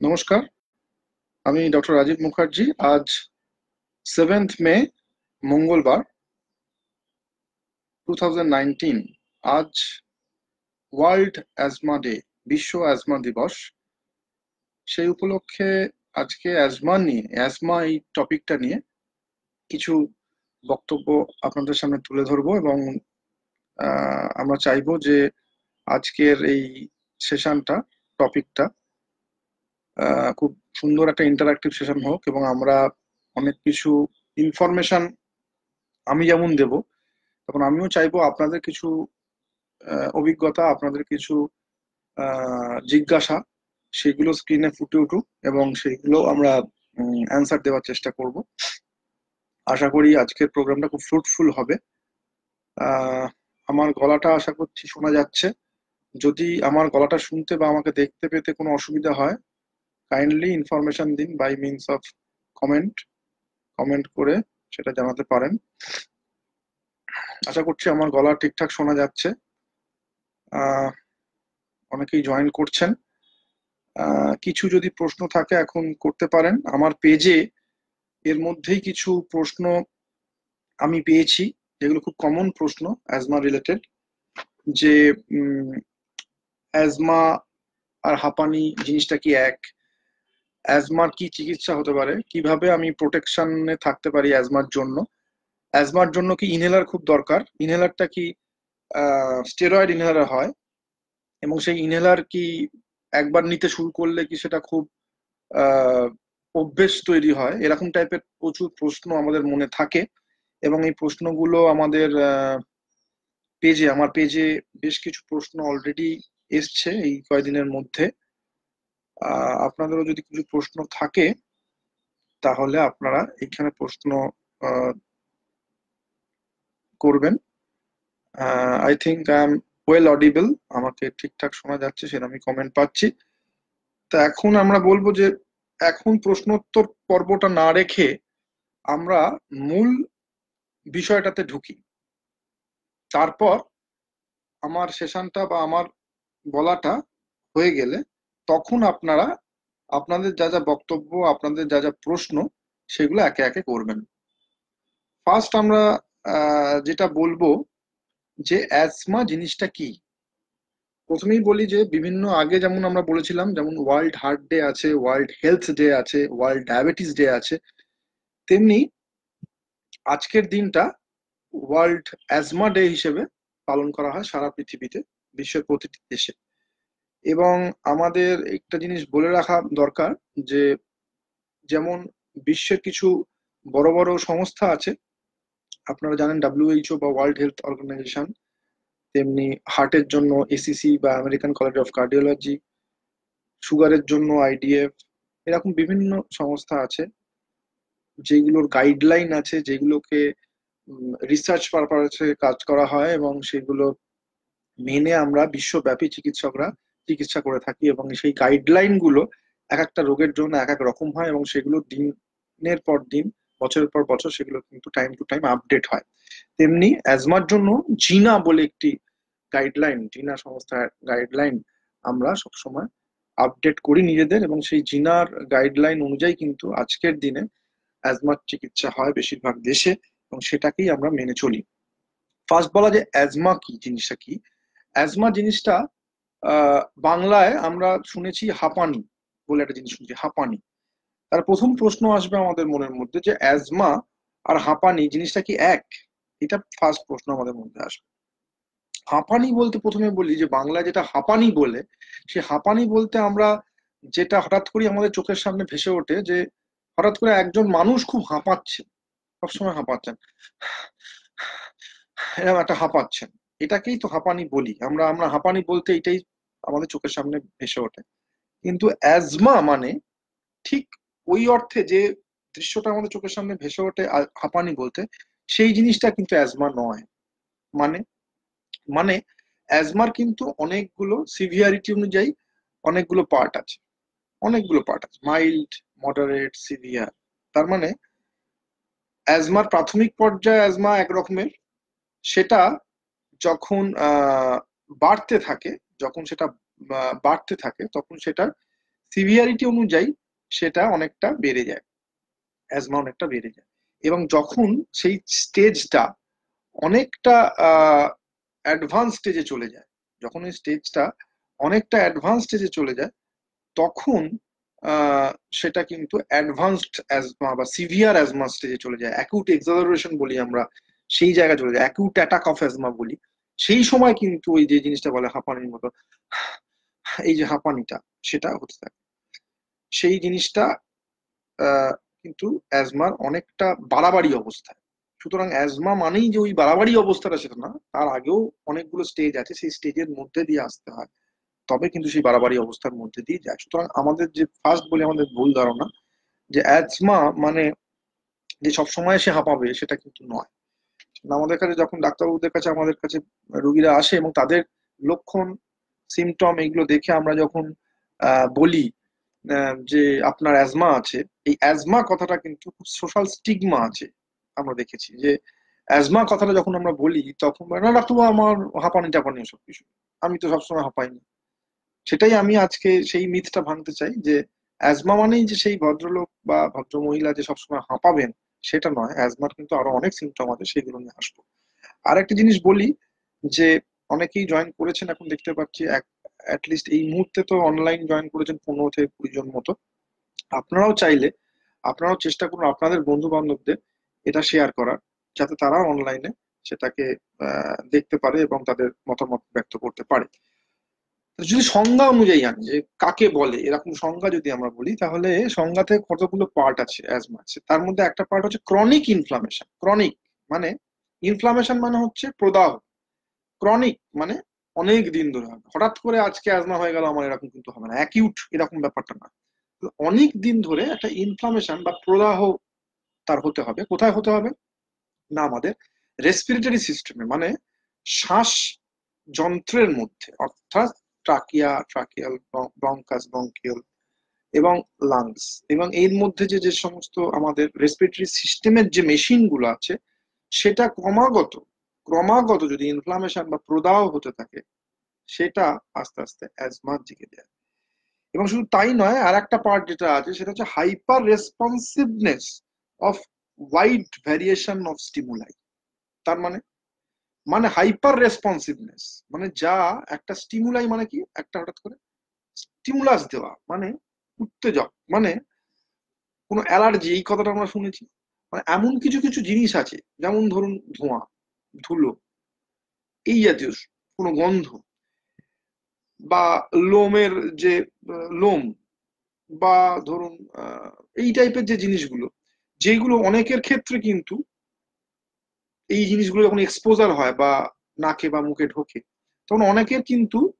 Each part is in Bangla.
নমস্কার, আমি ডক্টর রাজীব মুখার্জি। আজ সেভেন্থ মে, মঙ্গলবার টু আজ ওয়ার্ল্ড অ্যাজমা ডে বিশ্ব অ্যাজমা দিবস। সেই উপলক্ষে আজকে অ্যাজমা নিয়ে অ্যাজমা এই টপিকটা নিয়ে কিছু বক্তব্য আপনাদের সামনে তুলে ধরবো এবং আমরা চাইব যে আজকের এই সেশনটা টপিকটা খুব সুন্দর একটা ইন্টারাক্টিভ সেশন হোক এবং আমরা অনেক কিছু ইনফরমেশন আমি যেমন দেব, তখন আমিও চাইব আপনাদের কিছু অভিজ্ঞতা, আপনাদের কিছু জিজ্ঞাসা, সেগুলো স্ক্রিনে ফুটে উঠুক এবং সেগুলো আমরা অ্যান্সার দেওয়ার চেষ্টা করব। আশা করি আজকের প্রোগ্রামটা খুব ফ্রুটফুল হবে। আমার গলাটা আশা করছি শোনা যাচ্ছে। যদি আমার গলাটা শুনতে বা আমাকে দেখতে পেতে কোনো অসুবিধা হয় কাইন্ডলি ইনফরমেশন দিন by means of comment comment করে সেটা জানাতে পারেন। আশা করছি আমার গলা ঠিকঠাক শোনা যাচ্ছে। অনেকেই জয়েন করছেন। কিছু যদি প্রশ্ন থাকে এখন করতে পারেন। আমার পেজে এর মধ্যেই কিছু প্রশ্ন আমি পেয়েছি, যেগুলো খুব কমন প্রশ্ন অ্যাজমা রিলেটেড যে অ্যাজমা আর হাঁপানি জিনিসটা কি এক? অ্যাজমার কি চিকিৎসা হতে পারে? কীভাবে আমি প্রোটেকশনে থাকতে পারি অ্যাজমার জন্য? অ্যাজমার জন্য কি ইনহেলার খুব দরকার? ইনহেলারটা কি স্টেরয়েড ইনহেলার হয়? এবং সেই ইনহেলার কি একবার নিতে শুরু করলে কি সেটা খুব অভ্যেস তৈরি হয়? এরকম টাইপের প্রচুর প্রশ্ন আমাদের মনে থাকে। এবং এই প্রশ্নগুলো আমাদের পেজে আমার পেজে বেশ কিছু প্রশ্ন অলরেডি এসছে এই কয়দিনের মধ্যে। আপনাদেরও যদি কিছু প্রশ্ন থাকে, তাহলে আপনারা এখানে প্রশ্ন করবেন। I think I am well audible আমাকে ঠিকঠাক শোনা যাচ্ছে সেটা আমি কমেন্ট পাচ্ছি। তা এখন আমরা বলব যে, এখন প্রশ্নোত্তর পর্বটা না রেখে আমরা মূল বিষয়টাতে ঢুকি। তারপর আমার সেশনটা বা আমার বলাটা হয়ে গেলে তখন আপনারা আপনাদের যা যা বক্তব্য, আপনাদের যা যা প্রশ্ন, সেগুলো একে একে করবেন। ফার্স্ট আমরা যেটা বলব যে অ্যাসমা জিনিসটা কি? প্রথমেই বলি যে বিভিন্ন আগে যেমন আমরা বলেছিলাম, যেমন ওয়ার্ল্ড হার্ট ডে আছে ওয়ার্ল্ড হেলথ ডে আছে ওয়ার্ল্ড ডায়াবেটিস ডে আছে, তেমনি আজকের দিনটা ওয়ার্ল্ড অ্যাজমা ডে হিসেবে পালন করা হয় সারা পৃথিবীতে, বিশ্বের প্রতিটি দেশে। এবং আমাদের একটা জিনিস বলে রাখা দরকার যে, যেমন বিশ্বের কিছু বড় বড় সংস্থা আছে, আপনারা জানেন ডাব্লিউএইচও বা ওয়ার্ল্ড হেলথ অর্গানাইজেশন তেমনি হার্টের জন্য এসিসি বা আমেরিকান কলেজ অফ কার্ডিওলজি সুগারের জন্য আইডিএফ এরকম বিভিন্ন সংস্থা আছে, যেগুলোর গাইডলাইন আছে, যেগুলোকে রিসার্চ পারপাসে কাজ করা হয় এবং সেগুলো মেনে আমরা বিশ্বব্যাপী চিকিৎসকরা চিকিৎসা করে থাকি এবং সেই গাইডলাইনগুলো এক একটা রোগের জন্য এক এক রকম হয় এবং সেগুলো দিনের পর দিন, বছরের পর বছর সেগুলো কিন্তু টাইম টু টাইম আপডেট হয়। তেমনি অ্যাজমার জন্য জিনা বলে একটি গাইডলাইন জিনা সংস্থার গাইডলাইন আমরা সবসময় আপডেট করি নিজেদের এবং সেই জিনার গাইডলাইন অনুযায়ী কিন্তু আজকের দিনে অ্যাজমার চিকিৎসা হয় বেশিরভাগ দেশে এবং সেটাকেই আমরা মেনে চলি। ফার্স্ট বলা যে অ্যাজমা কি, জিনিসটা কি? অ্যাজমা জিনিসটা বাংলায় আমরা শুনেছি হাঁপানি বলে একটা জিনিস শুনছি, হাঁপানি। তার প্রথম প্রশ্ন আসবে আমাদের মনের মধ্যে যে অ্যাজমা আর হাঁপানি জিনিসটা কি এক? এটা ফার্স্ট প্রশ্ন আমাদের মধ্যে আসবে। হাঁপানি বলতে প্রথমে বলি যে বাংলায় যেটা হাঁপানি বলে, সে হাঁপানি বলতে আমরা যেটা হঠাৎ করে আমাদের চোখের সামনে ভেসে ওঠে যে হঠাৎ করে একজন মানুষ খুব হাঁপাচ্ছে, সবসময় হাঁপাচ্ছেন। এরকম একটা হাঁপাচ্ছেন। এটাকেই তো হাঁপানি বলি। আমরা আমরা হাঁপানি বলতে এটাই আমাদের চোখের সামনে ভেসে ওঠে। কিন্তু অ্যাজমা মানে ঠিক ওই অর্থে যে দৃশ্যটা আমাদের চোখের সামনে ভেসে ওঠে হাঁপানি বলতে, সেই জিনিসটা কিন্তু অ্যাজমা নয়। মানে মানে অ্যাজমার কিন্তু অনেকগুলো সিভিয়ারিটি অনুযায়ী অনেকগুলো পার্ট আছে। অনেকগুলো পার্ট আছে। Mild, moderate, severe. তার মানে অ্যাজমার প্রাথমিক পর্যায়ে অ্যাজমা এক রকমের। সেটা যখন বাড়তে থাকে, যখন সেটা বাড়তে থাকে, তখন সেটার সিভিয়ারিটি অনুযায়ী সেটা অনেকটা বেড়ে যায় অ্যাজমা অনেকটা বেড়ে যায়। এবং যখন সেই স্টেজটা অনেকটা অ্যাডভান্স স্টেজে চলে যায়, যখন ওই স্টেজটা অনেকটা অ্যাডভান্স স্টেজে চলে যায়, তখন সেটা কিন্তু অ্যাডভান্সড অ্যাজমা বা সিভিয়ার অ্যাজমা স্টেজে চলে যায়। অ্যাকুট এক্সাজারেশন বলি আমরা, সেই জায়গায় চলে যায়। অ্যাকুট অ্যাটাক অফ অ্যাজমা বলি। সেই সময় কিন্তু ওই যে জিনিসটা বলে হাঁপানির মতো, এই যে হাঁপানিটা, সেটা হতে থাকে। সেই জিনিসটা কিন্তু অ্যাজমার অনেকটা বাড়াবাড়ি অবস্থায়। সুতরাং অ্যাজমা মানেই যে ওই বাড়াবাড়ি অবস্থাটা সেটা না, তার আগেও অনেকগুলো স্টেজ আছে, সেই স্টেজের মধ্যে দিয়ে আসতে হয়। তবে কিন্তু সেই বাড়াবাড়ি অবস্থার মধ্যে দিয়ে যায়। সুতরাং আমাদের যে ফার্স্ট বলে আমাদের ভুল ধারণা, যে অ্যাজমা মানে যে সবসময় সে হাঁপাবে, সেটা কিন্তু নয়। আমাদের কাছে যখন ডাক্তারবাবুদের কাছে আমাদের কাছে রুগীরা আসে এবং তাদের লক্ষণ সিমটম এগুলো দেখে আমরা যখন বলি যে আপনার অ্যাজমা আছে, এই অ্যাজমা কথাটা কিন্তু খুব সোশ্যাল স্টিগমা আছে আমরা দেখেছি যে অ্যাজমা কথাটা যখন আমরা বলি তখন না ডাক্তারবাবু আমার হাঁপানি টাপানি সব কিছু আমি তো সবসময় হাঁপাইনি। সেটাই আমি আজকে সেই মিথটা ভাঙতে চাই যে অ্যাজমা মানেই যে সেই ভদ্রলোক বা ভদ্র মহিলা যে সবসময় হাঁপাবেন সেটা নয় অ্যাজমার কিন্তু আরও অনেক সিমটম আছে, সেগুলো নিয়ে আসব। আর একটা জিনিস বলি যে, অনেকেই জয়েন করেছেন, এখন দেখতে পাচ্ছি এই মুহূর্তে তো অনলাইন জয়েন করেছেন পনেরো থেকে কুড়ি জন মতো। আপনারাও চাইলে, আপনারাও চেষ্টা করুন আপনাদের বন্ধু বান্ধবদের এটা শেয়ার করার, যাতে তারা অনলাইনে সেটাকে দেখতে পারে এবং তাদের মতামত ব্যক্ত করতে পারে। যদি সংজ্ঞা অনুযায়ী আনি, যে কাকে বলে, এরকম সংজ্ঞা যদি আমরা বলি, তাহলে সংজ্ঞাতে কতগুলো পার্ট আছে অ্যাজমা আছে তার মধ্যে একটা পার্ট হচ্ছে ক্রনিক ইনফ্লামেশন ক্রনিক মানে ইনফ্লামেশন মানে হচ্ছে প্রদাহ। ক্রনিক মানে অনেক দিন ধরে হবে। হঠাৎ করে আজকে অ্যাজমা হয়ে গেল, আমার এরকম কিন্তু হবে না। অ্যাকিউট এরকম ব্যাপারটা না অনেক দিন ধরে একটা ইনফ্লামেশন বা প্রদাহ তার হতে হবে। কোথায় হতে হবে? না, আমাদের রেসপিরেটরি সিস্টেমে মানে শ্বাস যন্ত্রের মধ্যে। অর্থাৎ ট্রাকিয়া ট্রাকিয়াল ব্রঙ্কাস ব্রঙ্কিয়াল এবং লাংস এবং এর মধ্যে যে যে সমস্ত আমাদের রেসপিরেটরি সিস্টেমের যে মেশিনগুলো আছে, সেটা ক্রমাগত ক্রমাগত যদি ইনফ্লামেশন বা প্রদাহ হতে থাকে, সেটা আস্তে আস্তে অ্যাজমার দিকে যায়। এবং শুধু তাই নয় আর একটা পার্ট যেটা আছে, সেটা হচ্ছে hyper responsiveness of wide variation of stimuli তার মানে মানে হাইপার রেসপন্সিভনেস মানে যা একটা স্টিমুলাই মানে কি? একটা হঠাৎ করে স্টিমুলাস দেওয়া মানে উত্তেজক মানে কোনো অ্যালার্জি এই কথাটা আমরা শুনেছি। মানে এমন কিছু কিছু জিনিস আছে, যেমন ধরুন ধোঁয়া, ধুলো, এই জাতীয় কোনো গন্ধ বা লোমের যে, লোম বা ধরুন এই টাইপের যে জিনিসগুলো, যেগুলো অনেকের ক্ষেত্রে কিন্তু এই জিনিসগুলো যখন এক্সপোজার হয় বা নাকে বা মুখে ঢোকে, তখন অনেকের কিন্তু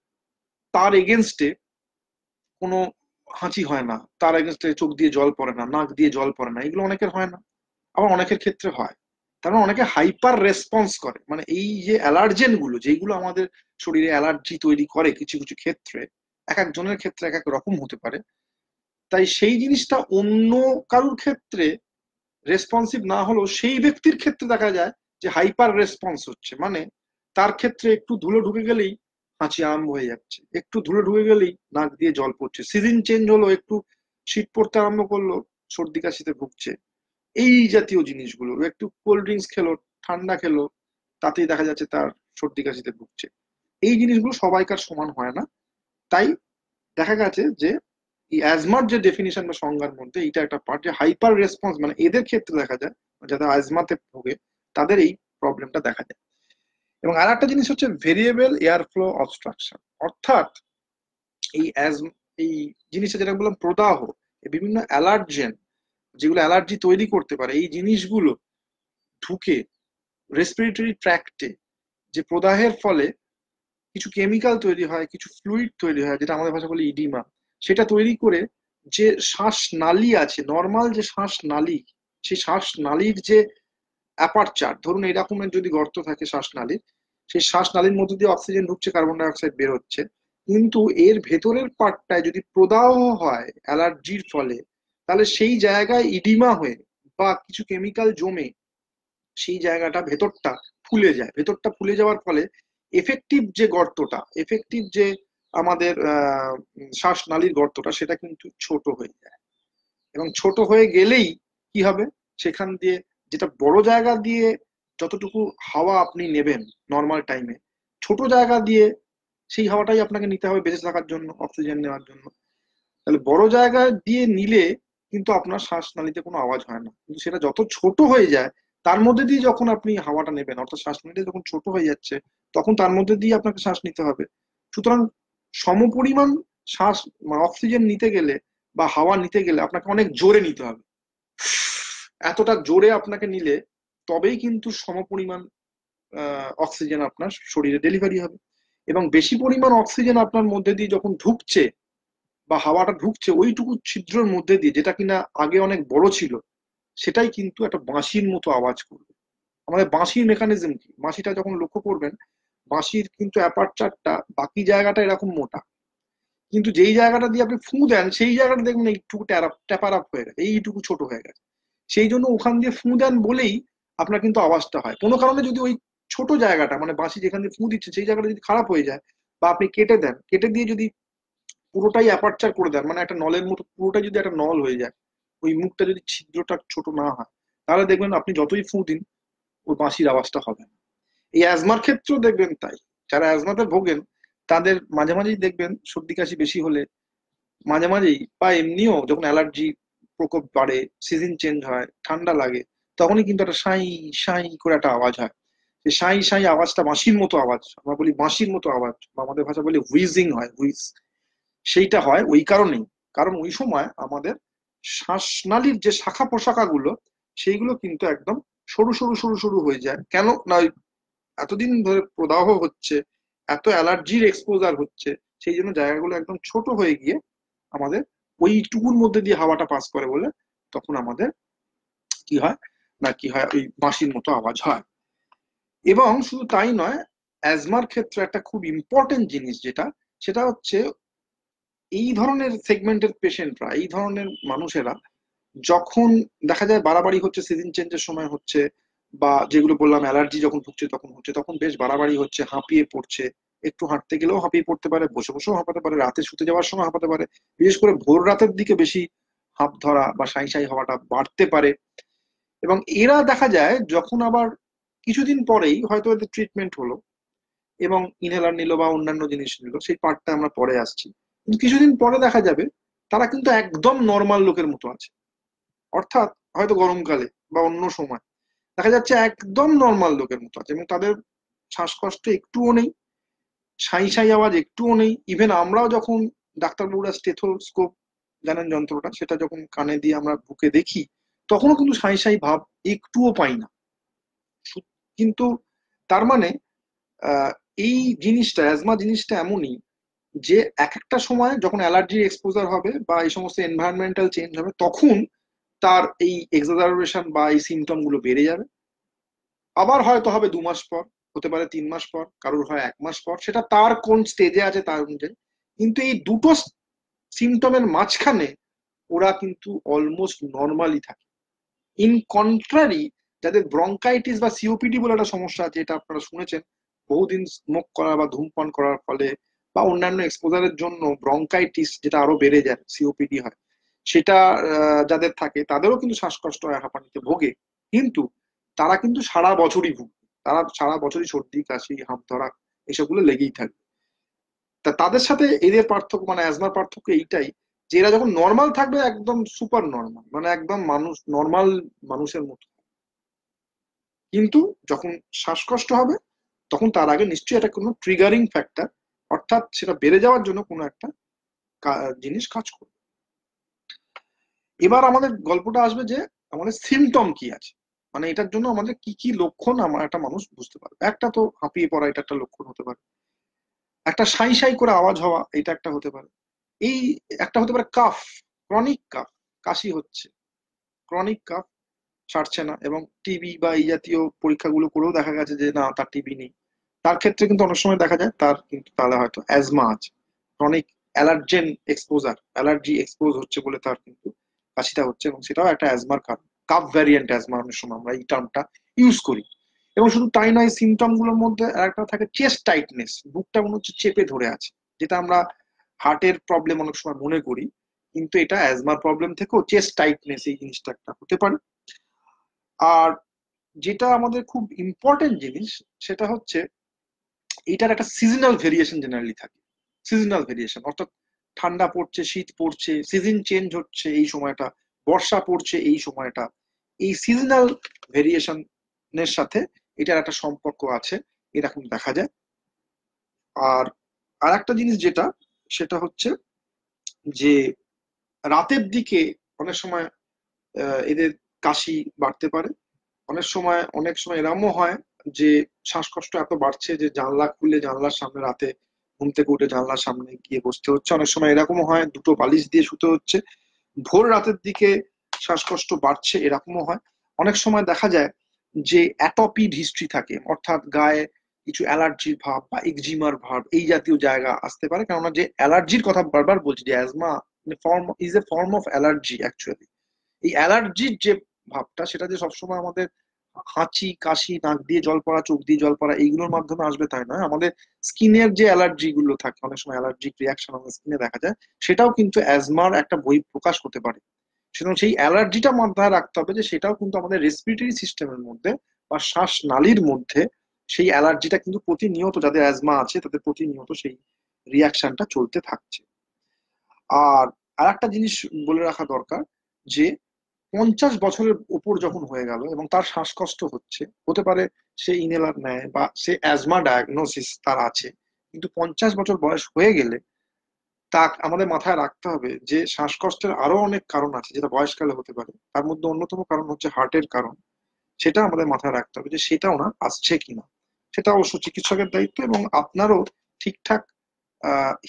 তার এগেনস্টে কোনো হাঁচি হয় না। তার এগেনস্টে চোখ দিয়ে জল পড়ে না, নাক দিয়ে জল পড়ে না, এগুলো অনেকের হয় না। আবার অনেকের ক্ষেত্রে হয়। তার মানে অনেকে হাইপার রেসপন্স করে। মানে এই যে অ্যালার্জেনগুলো যেগুলো আমাদের শরীরে অ্যালার্জি তৈরি করে কিছু কিছু ক্ষেত্রে, এক একজনের ক্ষেত্রে এক এক রকম হতে পারে। তাই সেই জিনিসটা অন্য কারুর ক্ষেত্রে রেসপন্সিভ না হলেও সেই ব্যক্তির ক্ষেত্রে দেখা যায় যে হাইপার রেসপন্স হচ্ছে মানে তার ক্ষেত্রে একটু ধুলো ঢুকে গেলেই হাঁচি আরম্ভ হয়ে যাচ্ছে। একটু ধুলো ঢুকে গেলেই নাক দিয়ে জল পড়ছে। সিজন চেঞ্জ হলো, একটু শীত পড়তে আরম্ভ করল, সর্দি কাশিতে ভুগছে। এই জাতীয় জিনিসগুলো, একটু কোল্ড ড্রিঙ্কস খেলো, ঠান্ডা খেলো, তাতেই দেখা যাচ্ছে তার সর্দি কাশিতে ভুগছে। এই জিনিসগুলো সবাইকার সমান হয় না। তাই দেখা গেছে যে অ্যাজমার যে ডেফিনিশন বা সংজ্ঞার মধ্যে এটা একটা পার্ট যে হাইপার রেসপন্স মানে এদের ক্ষেত্রে দেখা যায় যাদের অ্যাজমাতে ভোগে তাদের এই প্রবলেমটা দেখা যায়। এবং আর একটা জিনিস হচ্ছে ভেরিয়েবল এয়ার ফ্লো অবস্ট্রাকশন অর্থাৎ এই এই জিনিসটা যেটা বললাম প্রদাহ বিভিন্ন অ্যালার্জেন যেগুলো অ্যালার্জি তৈরি করতে পারে, এই জিনিসগুলো ঢুকে রেসপিরেটরি ট্র্যাক্টে যে প্রদাহের ফলে কিছু কেমিক্যাল তৈরি হয়, কিছু ফ্লুইড তৈরি হয়, যেটা আমাদের ভাষা বলি ইডিমা সেটা তৈরি করে যে শ্বাস নালী আছে নর্মাল যে শ্বাস নালী সেই শ্বাস নালীর যে অ্যাপারচার ধরুন এরকমের যদি গর্ত থাকে শ্বাসনালীর, সেই শ্বাসনালীর মধ্যে দিয়ে অক্সিজেন ঢুকছে কার্বন ডাইঅক্সাইড বের হচ্ছে, কিন্তু এর ভেতরের পার্টটায় যদি প্রদাহ হয় অ্যালার্জির ফলে, তাহলে সেই জায়গায় ইডিমা হয়ে বা কিছু কেমিক্যাল জমে, সেই জায়গাটা ভেতরটা ফুলে যায়। ভেতরটা ফুলে যাওয়ার ফলে এফেক্টিভ যে গর্তটা এফেক্টিভ যে আমাদের শ্বাসনালীর গর্তটা, সেটা কিন্তু ছোট হয়ে যায়। এবং ছোট হয়ে গেলেই কি হবে? সেখান দিয়ে যেটা বড় জায়গা দিয়ে যতটুকু হাওয়া আপনি নেবেন নর্মাল টাইমে ছোট জায়গা দিয়ে সেই হাওয়াটাই আপনাকে নিতে হবে বেঁচে থাকার জন্য অক্সিজেন নেওয়ার জন্য। তাহলে বড় জায়গা দিয়ে নিলে কিন্তু আপনার শ্বাসনালীতে কোনো আওয়াজ হয় না। কিন্তু সেটা যত ছোট হয়ে যায়, তার মধ্যে দিয়ে যখন আপনি হাওয়াটা নেবেন, অর্থাৎ শ্বাসনালীটা যখন ছোট হয়ে যাচ্ছে, তখন তার মধ্যে দিয়ে আপনাকে শ্বাস নিতে হবে। সুতরাং সমপরিমাণ শ্বাস অক্সিজেন নিতে গেলে বা হাওয়া নিতে গেলে আপনাকে অনেক জোরে নিতে হবে। এতটা জোরে আপনাকে নিলে তবেই কিন্তু সমপরিমাণ অক্সিজেন আপনার শরীরে ডেলিভারি হবে। এবং বেশি পরিমাণ অক্সিজেন আপনার মধ্যে দিয়ে যখন ঢুকছে বা হাওয়াটা ঢুকছে, ওইটুকু ছিদ্রের মধ্যে দিয়ে যেটা কিনা আগে অনেক বড় ছিল, সেটাই কিন্তু একটা বাঁশির মতো আওয়াজ করবে। আমাদের বাঁশির মেকানিজম কি? বাঁশিটা যখন লক্ষ্য করবেন, বাঁশির কিন্তু অ্যাপারচারটা বাকি জায়গাটা এরকম মোটা। কিন্তু যেই জায়গাটা দিয়ে আপনি ফু দেন, সেই জায়গাটা দেখবেন এইটুকু ট্যাপার আপ হয়ে গেছে, এইটুকু ছোট হয়ে গেছে। সেই জন্য ওখান দিয়ে ফু দেন বলেই আপনার কিন্তু আওয়াজটা হয়। কোনো কারণে যদি ওই ছোট জায়গাটা মানে বাঁশি যেখান দিয়ে ফু দিচ্ছে, সেই জায়গাটা যদি খারাপ হয়ে যায় বা আপনি কেটে দেন, কেটে দিয়ে যদি পুরোটাই অ্যাপারচার করে দেন মানে একটা নলের মতো পুরোটাই যদি একটা নল হয়ে যায়, ওই মুখটা যদি ছিদ্রটা ছোট না হয়, তাহলে দেখবেন আপনি যতই ফু দিন, ওই বাঁশির আওয়াজটা হবে না। এই অ্যাজমার ক্ষেত্রেও দেখবেন তাই। যারা অ্যাজমাতে ভোগেন, তাদের মাঝে মাঝেই দেখবেন সর্দি কাশি বেশি হলে মাঝে মাঝেই বা এমনিও যখন অ্যালার্জি প্রকোপ বাড়ে সিজন চেঞ্জ হয়, ঠান্ডা লাগে, তখনই কিন্তু একটা সাই সাই করে একটা আওয়াজ হয়। সেই সাই সাই আওয়াজটা বাঁশির মতো আওয়াজ, আমরা বলি বাঁশির মতো আওয়াজ, বা আমাদের ভাষা বলি হুইজিং হয় হুইজ সেইটা হয় ওই কারণেই, কারণ ওই সময় আমাদের শ্বাসনালীর যে শাখা পোশাকাগুলো সেইগুলো কিন্তু একদম সরু সরু সরু সরু হয়ে যায়। কেন না এতদিন ধরে প্রদাহ হচ্ছে, এত অ্যালার্জির এক্সপোজার হচ্ছে, সেই জন্য জায়গাগুলো একদম ছোট হয়ে গিয়ে আমাদের ওইটুকুর মধ্যে দিয়ে হাওয়াটা পাস করে বলে তখন আমাদের কি হয় না কি হয় ওই বাঁশির মতো আওয়াজ হয়। এবং শুধু তাই নয় অ্যাজমার ক্ষেত্রে একটা খুব ইম্পর্টেন্ট জিনিস যেটা, সেটা হচ্ছে এই ধরনের সেগমেন্টের পেশেন্টরা এই ধরনের মানুষেরা যখন দেখা যায় বাড়াবাড়ি হচ্ছে সিজন চেঞ্জের সময় হচ্ছে বা যেগুলো বললাম অ্যালার্জি যখন ঢুকছে তখন হচ্ছে, তখন বেশ বাড়াবাড়ি হচ্ছে, হাঁপিয়ে পড়ছে। একটু হাঁটতে গেলেও হাঁপিয়ে পড়তে পারে, বসে বসেও হাঁপাতে পারে, রাতে শুতে যাওয়ার সময় হাঁপাতে পারে। বিশেষ করে ভোর রাতের দিকে বেশি হাঁপ ধরা বা সাই সাই হওয়াটা বাড়তে পারে। এবং এরা দেখা যায় যখন আবার কিছুদিন পরেই হয়তো এদের ট্রিটমেন্ট হলো এবং ইনহেলার নিল বা অন্যান্য জিনিস নিল, সেই পার্টটা আমরা পরে আসছি। কিন্তু কিছুদিন পরে দেখা যাবে তারা কিন্তু একদম নর্মাল লোকের মতো আছে। অর্থাৎ হয়তো গরমকালে বা অন্য সময়। দেখা যাচ্ছে একদম নর্মাল লোকের মতো আছে এবং তাদের শ্বাসকষ্ট একটুও নেই। সাই সাই আওয়াজ একটুও নেই। ইভেন আমরাও যখন ডাক্তারবাবুরা স্টেথোস্কোপ জানেন যন্ত্রটা, সেটা যখন কানে দিয়ে আমরা বুকে দেখি, তখনও কিন্তু সাই সাই ভাব একটুও পাই না। কিন্তু তার মানে এই জিনিসটা অ্যাজমা জিনিসটা এমনই যে এক একটা সময় যখন অ্যালার্জি এক্সপোজার হবে বা এই সমস্ত এনভায়রনমেন্টাল চেঞ্জ হবে, তখন তার এই এক্সাজারবেশন বা এই সিমটমগুলো বেড়ে যাবে। আবার হয়তো হবে দু মাস পর। হতে পারে তিন মাস পর, কারোর হয় এক মাস পর, সেটা তার কোন স্টেজে আছে তার অনুযায়ী। কিন্তু এই দুটো সিমটমের মাঝখানে ওরা কিন্তু অলমোস্ট নর্মালি থাকে। ইন কন্ট্রারি যাদের ব্রঙ্কাইটিস বা সিওপিডি বলে একটা সমস্যা আছে, এটা আপনারা শুনেছেন, বহুদিন স্মোক করা বা ধূমপান করার ফলে বা অন্যান্য এক্সপোজারের জন্য ব্রঙ্কাইটিস যেটা আরও বেড়ে যায় সিওপিডি হয়, সেটা যাদের থাকে, তাদেরও কিন্তু শ্বাসকষ্ট হয়, হাঁপানিতে ভোগে। কিন্তু তারা কিন্তু সারা বছরই ভুগবে তারা সারা বছরই সর্দি, কাশি হাঁপ ধরা এসবগুলো লেগেই থাকবে তা তাদের সাথে এদের পার্থক্য মানে অ্যাজমার পার্থক্য এইটাই যে এরা যখন নর্মাল থাকবে, একদম সুপার নর্মাল মানে একদম মানুষ নর্মাল মানুষের মতো। কিন্তু যখন শ্বাসকষ্ট হবে, তখন তার আগে নিশ্চয়ই এটা কোনো ট্রিগারিং ফ্যাক্টর অর্থাৎ সেটা বেড়ে যাওয়ার জন্য কোনো একটা জিনিস কাজ করবে। এবার আমাদের গল্পটা আসবে যে আমাদের সিমটম কি আছে। মানে এটার জন্য আমাদের কি কি লক্ষণ আমার একটা মানুষ বুঝতে পারবে? একটা তো হাঁপিয়ে পড়া, এটা একটা লক্ষণ হতে পারে। একটা সাই সাই করে আওয়াজ হওয়া, এটা একটা হতে পারে। এই একটা হতে পারে কাফ, ক্রনিক কাফ, কাশি হচ্ছে। ক্রনিক কাফ ছাড়ছে না এবং টিবি বা এই জাতীয় পরীক্ষাগুলো করেও দেখা গেছে যে না, তার টিবি নেই। তার ক্ষেত্রে কিন্তু অনেক সময় দেখা যায় তার কিন্তু তাহলে হয়তো অ্যাজমা আছে। Chronic allergen exposure, allergy expose হচ্ছে বলে তার কিন্তু কাশিটা হচ্ছে এবং সেটাও একটা অ্যাজমার কারণ। কাপ ভ্যারিয়েন্ট অ্যাজমা অনেক সময় আমরা এই টার্মটা ইউজ করি। এবং শুধু তাই নয় সিমটমগুলোর মধ্যে একটা থাকে চেস্ট টাইটনেস বুকটা মনে হচ্ছে চেপে ধরে আছে, যেটা আমরা হার্টের প্রবলেম অনেক সময় মনে করি। কিন্তু এটা অ্যাজমার প্রবলেম থেকেও চেস্ট টাইটনেস এই জিনিসটা একটা হতে পারে। আর যেটা আমাদের খুব ইম্পর্টেন্ট জিনিস, সেটা হচ্ছে এটার একটা সিজনাল ভেরিয়েশন জেনারেলি থাকে। সিজনাল ভেরিয়েশন অর্থাৎ ঠান্ডা পড়ছে, শীত পড়ছে সিজন চেঞ্জ হচ্ছে, এই সময়টা, বর্ষা পড়ছে, এই সময়টা। এই সিজনাল ভেরিয়েশনের সাথে এটার একটা সম্পর্ক আছে, এরকম দেখা যায়। আর আর একটা জিনিস যেটা, সেটা হচ্ছে যে রাতের দিকে অনেক সময় এদের কাশি বাড়তে পারে। অনেক সময় অনেক সময় এরমও হয় যে শ্বাসকষ্ট এত বাড়ছে যে জানলা খুলে জানলার সামনে রাতে ঘুম থেকে উঠে জানলার সামনে গিয়ে বসতে হচ্ছে। অনেক সময় এরকমও হয়, দুটো বালিশ দিয়ে শুতে হচ্ছে। ভোর রাতের দিকে শ্বাসকষ্ট বাড়ছে এরকমও হয়। অনেক সময় দেখা যায় যে অ্যাটপিড হিস্ট্রি থাকে, অর্থাৎ গায়ে কিছু অ্যালার্জির ভাব বা এক্সিমার ভাব, এই জাতীয় জায়গা আসতে পারে। কেননা যে অ্যালার্জির কথা বারবার বলছি, যে asthma form is a form of allergy actually এই অ্যালার্জির যে ভাবটা, সেটা যে সবসময় আমাদের হাঁচি, কাশি, নাক দিয়ে জল পড়া, চোখ দিয়ে জল পড়া, এইগুলোর মাধ্যমে আসবে তাই নয়। আমাদের স্কিনের যে অ্যালার্জি গুলো থাকে, অনেক সময় অ্যালার্জিক রিয়াকশন আমাদের স্কিনে দেখা যায়, সেটাও কিন্তু অ্যাজমার একটা বই প্রকাশ হতে পারে। সুতরাং সেই অ্যালার্জিটা মাথায় রাখতে হবে যে সেটাও কিন্তু আমাদের রেসপিরেটরি সিস্টেমের মধ্যে বা শ্বাস নালীর মধ্যে সেই অ্যালার্জিটা কিন্তু প্রতিনিয়ত যাদের অ্যাজমা আছে তাদের প্রতিনিয়ত সেই রিয়াকশনটা চলতে থাকছে। আর আর একটা জিনিস বলে রাখা দরকার যে পঞ্চাশ বছরের উপর যখন হয়ে গেল এবং তার শ্বাসকষ্ট হচ্ছে, হতে পারে সে ইনেলার নেয় বা সে অ্যাজমা ডায়াগনোসিস তার আছে, কিন্তু পঞ্চাশ বছর বয়স হয়ে গেলে তা আমাদের মাথায় রাখতে হবে যে শ্বাসকষ্টের আরও অনেক কারণ আছে, যেটা বয়সকালে হতে পারে। তার মধ্যে অন্যতম কারণ হচ্ছে হার্টের কারণ। সেটা আমাদের মাথায় রাখতে হবে যে সেটা ওনার আসছে কিনা। সেটা অবশ্য চিকিৎসকের দায়িত্ব এবং আপনারও ঠিকঠাক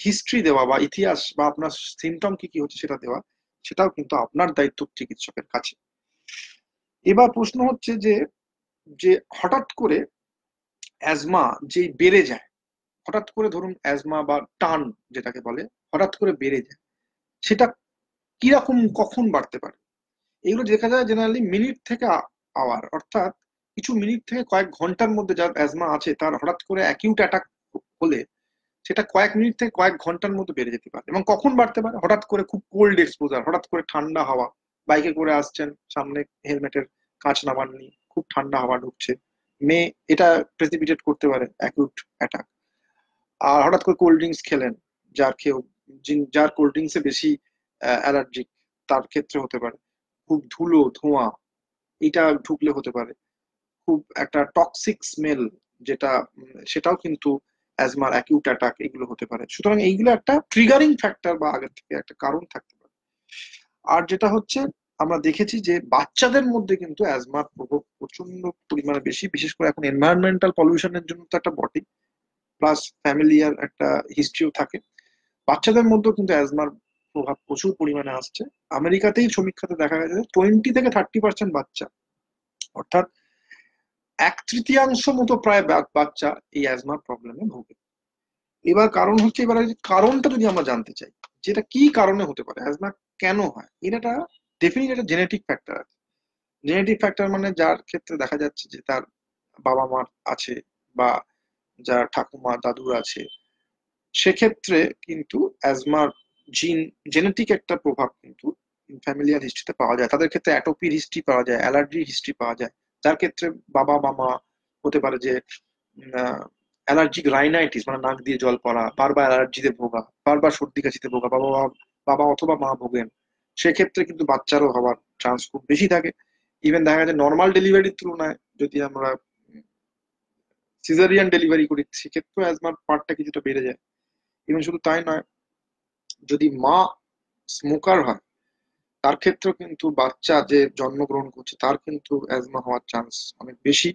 হিস্ট্রি দেওয়া বা ইতিহাস বা আপনার সিমটম কি কি হচ্ছে সেটা দেওয়া, সেটাও কিন্তু আপনার দায়িত্ব চিকিৎসকের কাছে। এবার প্রশ্ন হচ্ছে যে যে হঠাৎ করে অ্যাজমা যে বেড়ে যায় হঠাৎ করে ধরুন অ্যাজমা বা টান যেটাকে বলে, হঠাৎ করে বেড়ে যায়। সেটা কীরকম, কখন বাড়তে পারে? এগুলো দেখা যায় জেনারেলি মিনিট থেকে আওয়ার অর্থাৎ কিছু মিনিট থেকে কয়েক ঘণ্টার মধ্যে যার অ্যাজমা আছে, তার হঠাৎ করে অ্যাকিউট অ্যাটাক হলে সেটা কয়েক মিনিট থেকে কয়েক ঘণ্টার মধ্যে বেড়ে যেতে পারে। এবং কখন বাড়তে পারে? হঠাৎ করে খুব কোল্ড এক্সপোজার হঠাৎ করে ঠান্ডা হাওয়া। বাইকে করে আসছেন, সামনে হেলমেটের কাঁচ নামাননি, খুব ঠান্ডা হাওয়া ঢুকছে। মেয়ে এটা প্রেসিপিটেট করতে পারে অ্যাকিউট অ্যাটাক আর হঠাৎ করে কোল্ড ড্রিঙ্কস খেলেন, যার খেয়েও যার কোল্ড ড্রিঙ্কসে বেশি অ্যালার্জিক তার ক্ষেত্রে হতে পারে। খুব ধুলো, ধোঁয়া, এটা ঢুকলে হতে পারে। খুব একটা টক্সিক স্মেল যেটা, সেটাও কিন্তু অ্যাজমার অ্যাকিউট অ্যাটাক এগুলো হতে পারে। সুতরাং এইগুলো একটা ট্রিগারিং ফ্যাক্টর বা আগের থেকে একটা কারণ থাকতে পারে। আর যেটা হচ্ছে, আমরা দেখেছি যে বাচ্চাদের মধ্যে কিন্তু অ্যাজমার প্রভাব প্রচণ্ড পরিমাণে বেশি। বিশেষ করে এখন এনভায়রনমেন্টাল পলিউশনের জন্য তো একটা বটে প্লাস ফ্যামিলিয়ার একটা হিস্ট্রিও থাকে। বাচ্চাদের মধ্যেও কিন্তু অ্যাজমার প্রভাব প্রচুর পরিমাণে আসছে। আমেরিকাতেই সমীক্ষাতে দেখা গেছে টোয়েন্টি থেকে থার্টি পার্সেন্ট বাচ্চা, অর্থাৎ এক তৃতীয়াংশ মতো প্রায় বাচ্চা এই অ্যাজমার প্রবলেমে ভোগে। এবার কারণ হচ্ছে, এবার কারণটা যদি আমরা জানতে চাই যেটা কি কারণে হতে পারে অ্যাজমা কেন হয় এটা ডেফিনেট একটা জেনেটিক ফ্যাক্টর আছে। জেনেটিক ফ্যাক্টর মানে যার ক্ষেত্রে দেখা যাচ্ছে যে তার বাবা মার আছে বা যার ঠাকুমা দাদুর আছে, সেক্ষেত্রে কিন্তু অ্যাজমার জিন জেনেটিক একটা প্রভাব কিন্তু ফ্যামিলিয়ার হিস্ট্রিতে পাওয়া যায়। তাদের ক্ষেত্রে অ্যাটোপির হিস্ট্রি পাওয়া যায় অ্যালার্জির হিস্ট্রি পাওয়া যায়। যার ক্ষেত্রে বাবা, মামা হতে পারে যে অ্যালার্জিক রাইনাইটিস মানে নাক দিয়ে জল পড়া, বারবার অ্যালার্জিতে ভোগা, বারবার সর্দি কাশিতে ভোগা, বাবা বাবা অথবা মা ভোগেন, সেক্ষেত্রে কিন্তু বাচ্চারও হওয়ার চান্স খুব বেশি থাকে। ইভেন দেখা যায় নর্মাল ডেলিভারির তুলনায় যদি আমরা সিজারিয়ান ডেলিভারি করি, সেক্ষেত্রেও অ্যাজমার পার্টটা কিছুটা বেড়ে যায়। ইভেন শুধু তাই নয়, যদি মা স্মোকার হয়, তার ক্ষেত্রেও কিন্তু বাচ্চা যে জন্মগ্রহণ করছে, তার কিন্তু অ্যাজমা হওয়ার চান্স অনেক বেশি।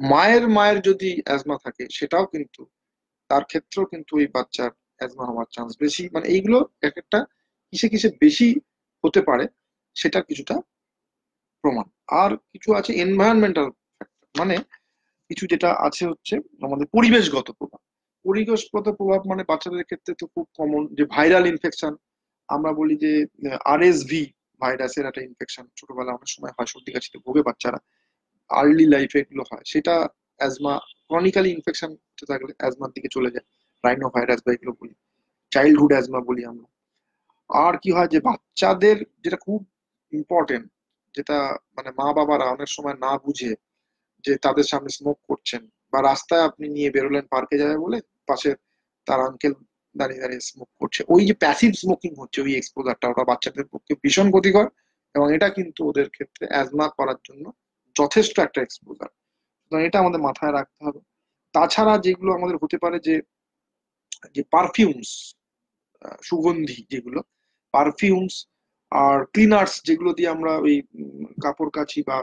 মায়ের মায়ের যদি অ্যাজমা থাকে, সেটাও কিন্তু তার ক্ষেত্রেও কিন্তু ওই বাচ্চার অ্যাজমা হওয়ার চান্স বেশি। মানে এইগুলো এক একটা কিসে কিসে বেশি হতে পারে সেটা কিছুটা প্রমাণ। আর কিছু আছে এনভায়রনমেন্টাল ফ্যাক্টর মানে কিছু যেটা আছে হচ্ছে আমাদের পরিবেশগত প্রভাব। পরিবেশগত প্রভাব মানে বাচ্চাদের ক্ষেত্রে তো খুব কমন যে ভাইরাল ইনফেকশন আমরা বলি যে আরএসভি ভাইরাসের একটা ইনফেকশন ছোটবেলা অনেক সময় হয়, সর্দি কাশিতে ভোগে বাচ্চারা। আর্লি লাইফে এগুলো হয়। সেটা অ্যাজমা ক্রনিক্যালি ইনফেকশন থাকলে অ্যাজমার দিকে চলে যায়। রাইনো ভাইরাস বা এগুলো বলি। চাইল্ডহুড অ্যাজমা বলি আমরা। আর কি হয় যে, বাচ্চাদের যেটা খুব ইম্পর্টেন্ট যেটা মানে মা বাবারা অনেক সময় না বুঝে যে তাদের সামনে স্মোক করছেন বা রাস্তায় আপনি নিয়ে বেরোলেন পার্কে যাবে বলে পাশে তার আঙ্কেল দাঁড়িয়ে দাঁড়িয়ে স্মোক করছে। ওই যে প্যাসিভ স্মোকিং হচ্ছে ওই এক্সপোজারটা ওটা বাচ্চাদের পক্ষে ভীষণ ক্ষতিকর এবং এটা কিন্তু ওদের ক্ষেত্রে অ্যাজমা করার জন্য যথেষ্ট একটা এক্সপোজার এটা আমাদের মাথায় রাখতে হবে। তাছাড়া যেগুলো আমাদের হতে পারে যে যে পারফিউমস সুগন্ধি যেগুলো পারফিউমস আর ক্লিনার্স যেগুলো দিয়ে আমরা ওই কাপড় কাচি বা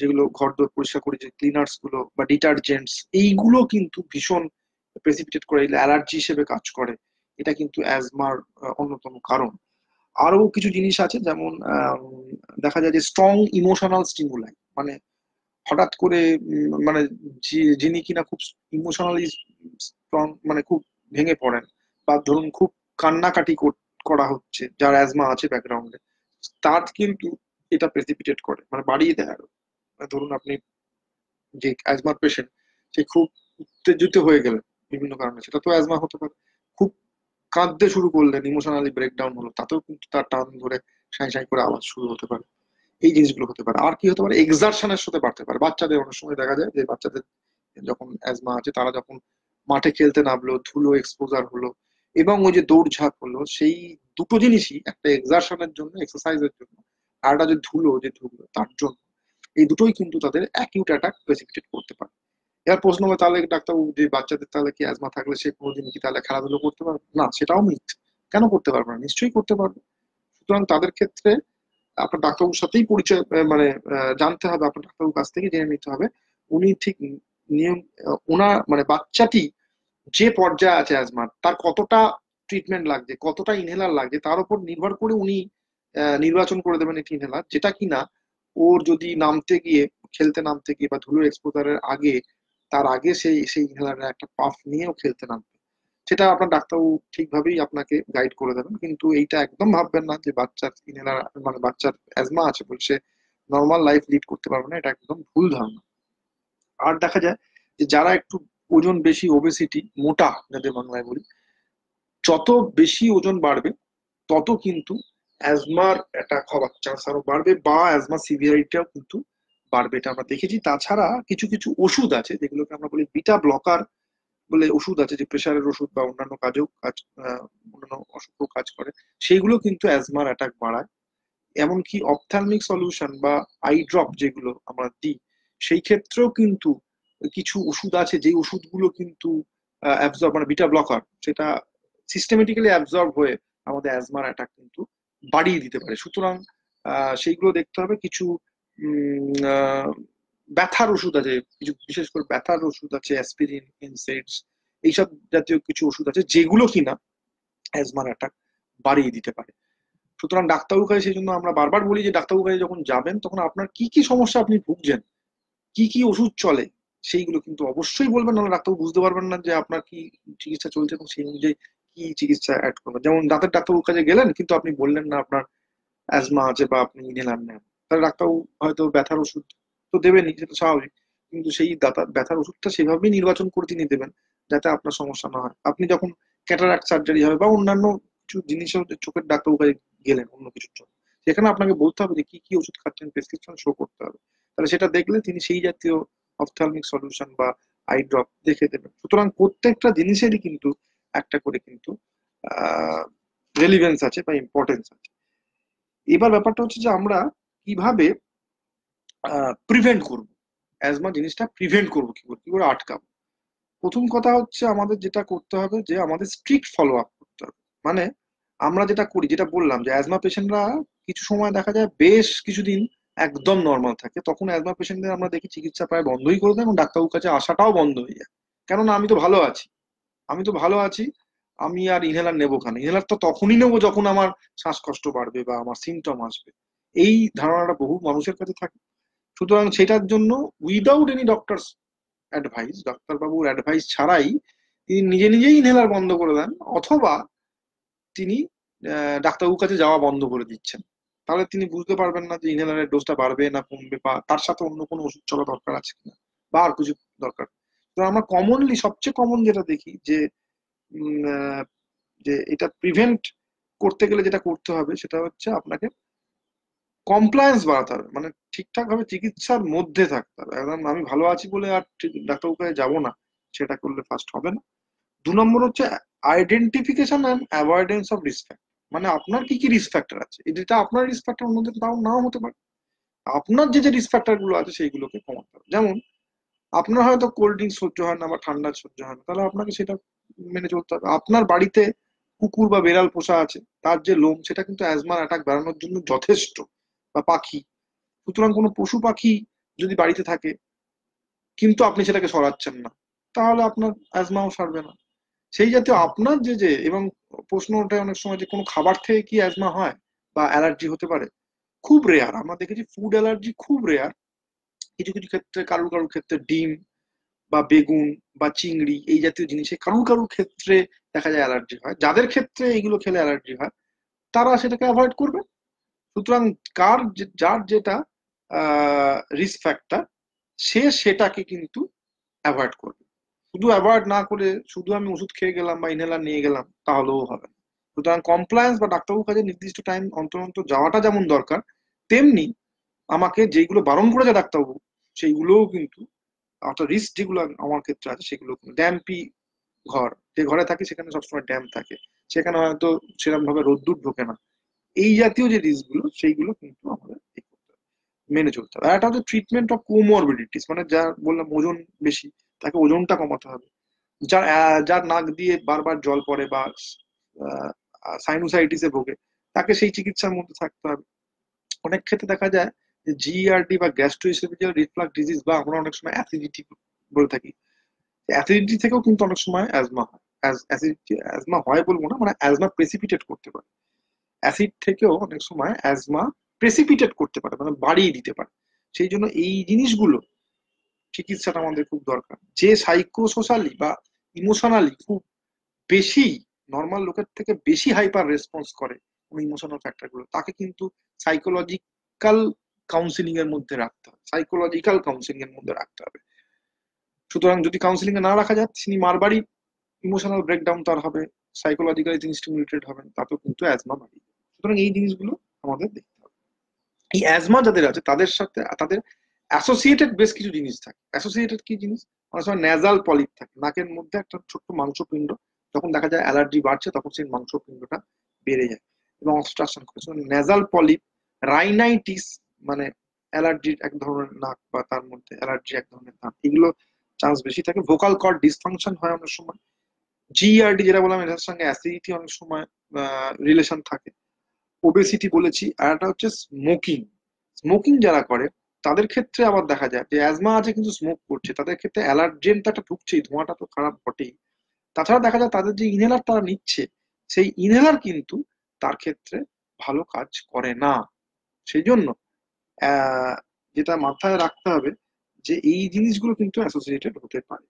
যেগুলো ঘর দোর পরিষ্কার করি, যে ক্লিনার্সগুলো বা ডিটারজেন্টস এইগুলো কিন্তু ভীষণ প্রেসিপিটেট করে অ্যালার্জি হিসেবে কাজ করে। এটা কিন্তু অ্যাজমার অন্যতম কারণ। আরও কিছু জিনিস আছে, যেমন দেখা যায় যে স্ট্রং ইমোশনাল স্টিমুলাই মানে হঠাৎ করে মানে যিনি কিনা খুব ইমোশনালি স্ট্রং মানে খুব ভেঙে পড়েন বা ধরুন খুব কান্নাকাটি করা হচ্ছে, যার অ্যাজমা আছে ব্যাকগ্রাউন্ডে তার কিন্তু এটা প্রেসিপিটেট করে মানে বাড়িয়ে দেয় আরও ধরুন আপনি যে অ্যাজমার পেশেন্ট সে খুব উত্তেজিত হয়ে গেলেন বিভিন্ন কারণে। সেটা তো অ্যাজমা হতে পারে। খুব কাঁদতে শুরু করলেন ইমোশনালি ব্রেকডাউন হলো। তাতেও কিন্তু তার টান ধরে সাঁই সাঁই করে আওয়াজ শুরু হতে পারে। এই জিনিসগুলো হতে পারে। আর কি হতে পারে? এক্সারশনের সাথে বাড়তে পারে। বাচ্চাদের অনেক সময় দেখা যায় যে বাচ্চাদের যখন অ্যাজমা আছে, তারা যখন মাঠে খেলতে নামলো, ধুলো এক্সপোজার হলো এবং ওই যে দৌড়ঝাঁপ হলো, সেই দুটো জিনিসই একটা এক্সারশনের জন্য এক্সারসাইজের জন্য, আর একটা যে ধুলো যে ধুলো, তার জন্য। এই দুটোই কিন্তু তাদের অ্যাকিউট অ্যাটাক প্রেসিপিটেট করতে পারে। এর প্রশ্ন হবে, তাহলে ডাক্তারবাবু যে বাচ্চাদের তাহলে কি অ্যাজমা থাকলে সে কোনোদিন কি তাহলে খেলাধুলো করতে পারবে? না, সেটাও মিথ কেন করতে পারবে না? নিশ্চয়ই করতে পারবে। সুতরাং তাদের ক্ষেত্রে আপনার ডাক্তারবাবুর সাথেই পরিচয় মানে জানতে হবে আপনার ডাক্তারবাবুর কাছ থেকে, জেনে নিতে হবে। উনি ঠিক নিয়ম ওনার মানে বাচ্চাটি যে পর্যায়ে আছে অ্যাজমার তার কতটা ট্রিটমেন্ট লাগছে, কতটা ইনহেলার লাগছে, তার উপর নির্ভর করে উনি নির্বাচন করে দেবেন একটি ইনহেলার যেটা কিনা ওর যদি নামতে গিয়ে, খেলতে নামতে গিয়ে বা ধুলোর এক্সপোজারের আগে, তার আগে সেই সেই ইনহেলারের একটা পাফ নিয়েও খেলতে নামবে। সেটা আপনার ডাক্তারবাবু ঠিকভাবেই আপনাকে গাইড করে দেবেন। কিন্তু এইটা একদম ভাববেন না যে বাচ্চার ইনহেলার মানে বাচ্চার অ্যাজমা আছে বলে সে নর্মাল লাইফ লিড করতে পারবে না, এটা একদম ভুল ধারণা। আর দেখা যায় যে যারা একটু ওজন বেশি ওবেসিটি মোটা যাদের বাংলায় বলি, যত বেশি ওজন বাড়বে, তত কিন্তু অ্যাজমার অ্যাটাক হওয়ার চান্স আরও বাড়বে বা অ্যাজমা সিভিয়ারিটিও কিন্তু বাড়বে, এটা আমরা দেখেছি। তাছাড়া কিছু কিছু ওষুধ আছে, যেগুলোকে আমরা বলি বিটা ব্লকার বলে ওষুধ আছে, যে প্রেশারের ওষুধ বা অন্যান্য কাজেও কাজ অন্যান্য অসুখও কাজ করে। সেইগুলো কিন্তু অ্যাজমার অ্যাটাক বাড়ায়। এমনকি অপথ্যালমিক সলিউশন বা আই ড্রপ যেগুলো আমরা দিই, সেই ক্ষেত্রেও কিন্তু কিছু ওষুধ আছে যে ওষুধগুলো কিন্তু অ্যাবজর্ব মানে বিটা ব্লকার সেটা সিস্টেমেটিক্যালি অ্যাবজর্ব হয়ে আমাদের অ্যাজমার অ্যাটাক কিন্তু বাড়িয়ে দিতে পারে। সুতরাং সেইগুলো দেখতে হবে। কিছু ব্যথার ওষুধ আছে। কিছু বিশেষ করে ব্যথার ওষুধ আছে অ্যাসপিরিন ইনসেটস এইসব জাতীয় কিছু ওষুধ আছে, যেগুলো কিনা অ্যাজমার অ্যাটাক বাড়িয়ে দিতে পারে। সুতরাং ডাক্তারবাবু কাছে সেই জন্য আমরা বারবার বলি যে ডাক্তারবাবু কাছে যখন যাবেন, তখন আপনার কি কি সমস্যা আপনি ভুগছেন, কি কি ওষুধ চলে, সেইগুলো কিন্তু অবশ্যই বলবেন, নাহলে ডাক্তারবাবু বুঝতে পারবেন না যে আপনার কি চিকিৎসা চলছে এবং সেই অনুযায়ী কি চিকিৎসা অ্যাড করবেন যেমন দাঁতের ডাক্তারবাবুর কাছে গেলেন, কিন্তু আপনি বললেন না আপনার অ্যাজমা আছে বা আপনি ইনহেলার নেন। তাহলে ডাক্তারবাবু হয়তো ব্যথার ওষুধ তো দেবেনই, সেটা স্বাভাবিক। কিন্তু সেই ব্যথার ওষুধটা সেভাবেই নির্বাচন করে তিনি দেবেন, যাতে আপনার সমস্যা না হয়। আপনি যখন ক্যাটারাক্ট সার্জারি হবে বা অন্যান্য কিছু জিনিসের চোখের ডাক্তারবাবু কাছে গেলেন অন্য কিছুর জন্য, সেখানে আপনাকে বলতে হবে যে কি কি ওষুধ খাচ্ছেন প্রেসক্রিপশন শো করতে হবে। তাহলে সেটা দেখলে তিনি সেই জাতীয় অপথ্যালমিক সলিউশন বা আই ড্রপ দেখে দেবেন। সুতরাং প্রত্যেকটা জিনিসেরই কিন্তু একটা করে কিন্তু রেলিভেন্স আছে বা ইম্পর্টেন্স আছে। এবার ব্যাপারটা হচ্ছে যে আমরা কীভাবে প্রিভেন্ট করব? অ্যাজমা জিনিসটা প্রিভেন্ট করব কি করে? কি করে আটকাবো? প্রথম কথা হচ্ছে আমাদের যেটা করতে হবে যে আমাদের স্ট্রিক্ট ফলো আপ করতে হবে। মানে আমরা যেটা করি, যেটা বললাম যে অ্যাজমা পেশেন্টরা কিছু সময় দেখা যায় বেশ কিছুদিন একদম নর্মাল থাকে। তখন অ্যাজমা পেশেন্টদের আমরা দেখি চিকিৎসা প্রায় বন্ধই করে দেয় এবং ডাক্তারবাবুর কাছে আসাটাও বন্ধ হয়ে যায়। কেননা আমি তো ভালো আছি। আমি তো ভালো আছি, আমি আর ইনহেলার নেব কেন? ইনহেলার তো তখনই নেব যখন আমার শ্বাসকষ্ট বাড়বে বা আমার সিমটম আসবে। এই ধারণাটা বহু মানুষের কাছে থাকে। সুতরাং সেটার জন্য উইদাউট এনি ডক্টরস অ্যাডভাইস ডাক্তারবাবুর অ্যাডভাইস ছাড়াই তিনি নিজে নিজেই ইনহেলার বন্ধ করে দেন, অথবা তিনি ডাক্তারবাবুর কাছে যাওয়া বন্ধ করে দিচ্ছেন। তাহলে তিনি বুঝতে পারবেন না যে ইনহেলারের ডোজটা বাড়বে না কমবে বা তার সাথে অন্য কোনো ওষুধ চলা দরকার আছে কিনা, বা আর কিছু দরকার। তো আমরা কমনলি সবচেয়ে কমন যেটা দেখি যে যে এটা প্রিভেন্ট করতে গেলে যেটা করতে হবে, সেটা হচ্ছে আপনাকে কমপ্লায়েন্স বাড়াতে হবে। মানে ঠিকঠাক ভাবে চিকিৎসার মধ্যে থাকতে হবে। একদম আমি ভালো আছি বলে আর ডাক্তারবাবু কাছে যাব না, সেটা করলে ফার্স্ট হবে না। দু নম্বর হচ্ছে identification and avoidance of risk মানে আপনার কি কি রিস্ক ফ্যাক্টর আছে? এটা আপনার রিস্ক ফ্যাক্টর অন্যদের তাও নাও হতে পারে। আপনার যে যে রিস্ক ফ্যাক্টরগুলো আছে, সেইগুলোকে কমাতে হবে। যেমন আপনার হয়তো কোল্ড ড্রিঙ্কস সহ্য হয় না বা ঠান্ডা সহ্য হয় না। তাহলে আপনাকে সেটা মেনে চলতে হবে। আপনার বাড়িতে কুকুর বা বেড়াল পোষা আছে, তার যে লোম, সেটা কিন্তু অ্যাজমার অ্যাটাক বাড়ানোর জন্য যথেষ্ট। বা পাখি। সুতরাং কোনো পশু পাখি যদি বাড়িতে থাকে, কিন্তু আপনি সেটাকে সরাচ্ছেন না, তাহলে আপনার অ্যাজমাও সারবে না। সেই জাতীয় আপনার যে যে, এবং প্রশ্ন ওঠে অনেক সময় যে, কোনো খাবার থেকে কি অ্যাজমা হয়? বা অ্যালার্জি হতে পারে? খুব রেয়ার আমরা দেখেছি ফুড অ্যালার্জি খুব রেয়ার কিছু কিছু ক্ষেত্রে কারুর কারুর ক্ষেত্রে ডিম বা বেগুন বা চিংড়ি এই জাতীয় জিনিসে কারুর কারুর ক্ষেত্রে দেখা যায় অ্যালার্জি হয়। যাদের ক্ষেত্রে এইগুলো খেলে অ্যালার্জি হয়, তারা সেটাকে অ্যাভয়েড করবে। সুতরাং কার যার যেটা রিস্ক ফ্যাক্টর সে সেটাকে কিন্তু অ্যাভয়েড করবে। শুধু অ্যাভয়েড না করে শুধু আমি ওষুধ খেয়ে গেলাম বা ইনহেলার নিয়ে গেলাম, তাহলেও হবে না। সুতরাং কমপ্লায়েন্স বা ডাক্তারবাবুর কাছে নির্দিষ্ট টাইম অন্তর অন্তর যাওয়াটা যেমন দরকার, তেমনি আমাকে যেগুলো বারণ করেছে ডাক্তারবাবু, সেইগুলোও কিন্তু অর্থাৎ রিস্ক যেগুলো আমার ক্ষেত্রে আছে, সেগুলো ড্যাম্পি ঘর। যে ঘরে থাকি সেখানে সবসময় ড্যাম থাকে। সেখানে হয়তো সেরকম ভাবে রোদ্দুর ঢোকে না। এই জাতীয় যে রিস্কগুলো, সেইগুলো কিন্তু আমাদের মেনে চলতে হবে। একটা হচ্ছে ট্রিটমেন্ট অফ কোমরবিডিটিস মানে যা বললাম ওজন বেশি, তাকে ওজনটা কমাতে হবে। যার যার নাক দিয়ে বারবার জল পড়ে বা সাইনোসাইটিসে ভোগে, তাকে সেই চিকিৎসার মধ্যে থাকতে হবে। অনেক ক্ষেত্রে দেখা যায় যে জিআরডি বা গ্যাস্ট্রোইসোফেজিয়াল রিফ্লাক্স ডিজিজ বা আমরা অনেক সময় অ্যাসিডিটি বলে থাকি। অ্যাসিডিটি থেকেও কিন্তু অনেক সময় অ্যাজমা হয়। অ্যাসিডিটি অ্যাজমা হয় বলব না মানে অ্যাজমা প্রেসিপিটেট করতে পারে। অ্যাসিড থেকেও অনেক সময় অ্যাজমা প্রেসিপিটেট করতে পারে মানে বাড়িয়ে দিতে পারে। সেই জন্য এই জিনিসগুলো চিকিৎসাটা আমাদের খুব দরকার। যে সাইকোসোশালি বা ইমোশনালি খুব বেশি নর্মাল লোকের থেকে বেশি হাইপার রেসপন্স করে কোন ইমোশনাল ফ্যাক্টরগুলো, তাকে কিন্তু সাইকোলজিক্যাল কাউন্সিলিং এর মধ্যে রাখতে হবে সাইকোলজিক্যাল কাউন্সিলিং এর মধ্যে রাখতে হবে। সুতরাং যদি কাউন্সিলিং এ না রাখা যায়, তিনি মারবাড়ি ইমোশনাল ব্রেকডাউন তার হবে সাইকোলজিক্যালি তিনি স্টিমুলেটেড হবেন, তাতেও কিন্তু অ্যাজমা বাড়িয়ে সুতরাং এই জিনিসগুলো আমাদের দেখতে হবে। এই অ্যাজমা যাদের আছে, তাদের সাথে, তাদের অ্যাসোসিয়েটেড বেশ কিছু জিনিস থাকে। অ্যাসোসিয়েটেড কি জিনিস? অনেক সময় ন্যাজাল পলিপ থাকে। নাকের মধ্যে একটা ছোট্ট মাংসপিণ্ড, যখন দেখা যায় অ্যালার্জি বাড়ছে, তখন সেই মাংসপিণ্ডটা বেড়ে যায় এবং অবস্ট্রাকশন করে। ন্যাজাল পলিপ রাইনাইটিস মানে অ্যালার্জির এক ধরনের নাক বা তার মধ্যে অ্যালার্জি এক ধরনের নাক এগুলো চান্স বেশি থাকে। ভোকাল কর্ড ডিসফাংশন হয় অনেক সময়। জিআরডি যেটা বললাম, এটার সঙ্গে অ্যাসিডিটি অনেক সময় রিলেশন থাকে। ওবেসিটি বলেছি, আর একটা হচ্ছে স্মোকিং স্মোকিং যারা করে, তাদের ক্ষেত্রে আবার দেখা যায় যে অ্যাজমা আছে কিন্তু স্মোক করছে। তাদের ক্ষেত্রে অ্যালার্জেন একটা ঢুকছেই, ধোঁয়াটা তো খারাপ বটেই। তাছাড়া দেখা যায় তাদের যে ইনহেলার তারা নিচ্ছে, সেই ইনহেলার কিন্তু তার ক্ষেত্রে ভালো কাজ করে না। সেই জন্য যেটা মাথায় রাখতে হবে যে এই জিনিসগুলো কিন্তু অ্যাসোসিয়েটেড হতে পারে।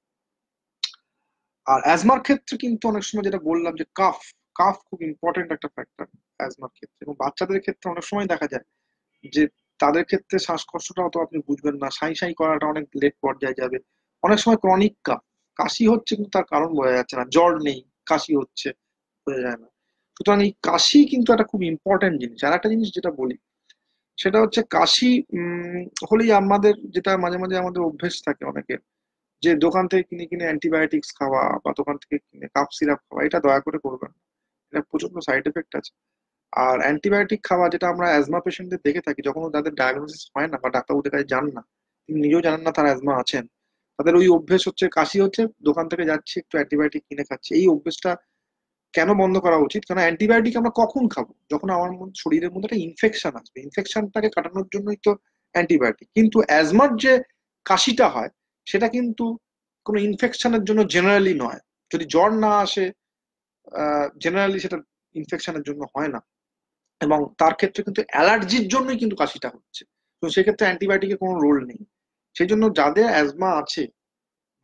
আর অ্যাজমার ক্ষেত্রে কিন্তু অনেক সময় যেটা বললাম যে কাফ কাফ খুব ইম্পর্টেন্ট একটা ফ্যাক্টর অ্যাজমার ক্ষেত্রে। এবং বাচ্চাদের ক্ষেত্রে অনেক সময় দেখা যায় যে তাদের ক্ষেত্রে শ্বাসকষ্টটা অত আপনি বুঝবেন না, সাই সাই করাটা অনেক লেট পর্যায়ে যাবে। অনেক সময় ক্রনিক কাফ কাশি হচ্ছে কিন্তু তার কারণ বোঝা যাচ্ছে না, জ্বর নেই, কাশি হচ্ছে, বোঝা যায় না। সুতরাং এই কাশি কিন্তু একটা খুব ইম্পর্টেন্ট জিনিস। আর একটা জিনিস যেটা বলি সেটা হচ্ছে কাশি হলেই আমাদের যেটা মাঝে মাঝে আমাদের অভ্যেস থাকে অনেকের, যে দোকান থেকে কিনে কিনে অ্যান্টিবায়োটিক্স খাওয়া বা দোকান থেকে কিনে কাপ সিরাপ খাওয়া, এটা দয়া করে করবেন এটা প্রচণ্ড সাইড এফেক্ট আছে। আর অ্যান্টিবায়োটিক খাওয়া যেটা আমরা অ্যাজমা পেশেন্টদের দেখে থাকি যখন তাদের ডায়াগনোসিস হয় না বা ডাক্তারবাবুদের কাছে যান না, তিনি নিজেও জানেন না তারা অ্যাজমা আছেন, তাদের ওই অভ্যেস হচ্ছে, কাশি হচ্ছে দোকান থেকে যাচ্ছি, একটু অ্যান্টিবায়োটিক কিনে খাচ্ছি, এই অভ্যেসটা কেন বন্ধ করা উচিত? কারণ অ্যান্টিবায়োটিক আমরা কখন খাব? যখন আমার শরীরের মধ্যে একটা ইনফেকশন আসবে। ইনফেকশনটাকে কাটানোর জন্যই তো অ্যান্টিবায়োটিক কিন্তু অ্যাজমার যে কাশিটা হয়, সেটা কিন্তু কোনো ইনফেকশনের জন্য জেনারেলি নয়। যদি জ্বর না আসে জেনারেলি সেটা ইনফেকশনের জন্য হয় না। এবং তার ক্ষেত্রে কিন্তু অ্যালার্জির জন্যই কিন্তু কাশিটা হচ্ছে। তো সেক্ষেত্রে অ্যান্টিবায়োটিকের কোনো রোল নেই। সেই জন্য যাদের অ্যাজমা আছে,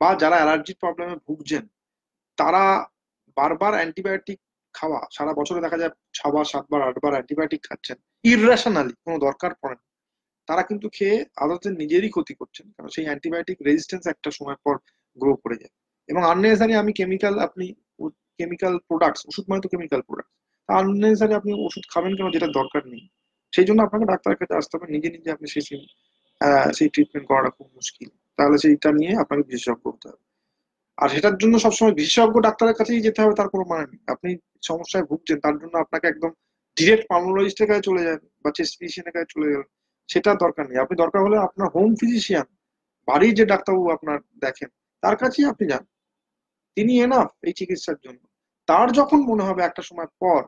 বা যারা অ্যালার্জির প্রবলেমে ভুগছেন, তারা বারবার অ্যান্টিবায়োটিক খাওয়া, সারা বছরে দেখা যায় ছবার, সাতবার, আটবার অ্যান্টিবায়োটিক খাচ্ছেন। ইররেশনালি কোনো দরকার পড়ে না। তারা কিন্তু খেয়ে আদতে নিজেরই ক্ষতি করছেন, কারণ সেই অ্যান্টিবায়োটিক রেজিস্ট্যান্স একটা সময় পর গ্রো করে যায়। এবং আননেসারি আমি কেমিক্যাল আপনি কেমিক্যাল প্রোডাক্টস ওষুধ মানে তো কেমিক্যাল প্রোডাক্ট আননেসারি আপনি ওষুধ খাবেন কেন যেটা দরকার নেই? সেই জন্য আপনাকে ডাক্তারের কাছে আসতে হবে, নিজে নিজে আপনি সেই সেই ট্রিটমেন্ট করাটা খুব মুশকিল। তাহলে সেইটা নিয়ে আপনাকে বিশেষজ্ঞ হতে হবে। আর সেটার জন্য সবসময় বিশেষজ্ঞ ডাক্তারের কাছেই যেতে হবে, তার কোনো মানে নেই। আপনি সমস্যায় ভুগছেন, তার জন্য আপনাকে একদম ডিরেক্ট পালমোলজিস্টের কাছে চলে যাবেন বা চেস্ট ফিজিশিয়ানের কাছে চলে গেলেন সেটা দরকার নেই। আপনি দরকার হলে আপনার হোম ফিজিশিয়ান বাড়ির যে ডাক্তারবাবু আপনার দেখেন, তার কাছেই আপনি যান। তিনি এনাফ এই চিকিৎসার জন্য। তার যখন মনে হবে একটা সময় পর,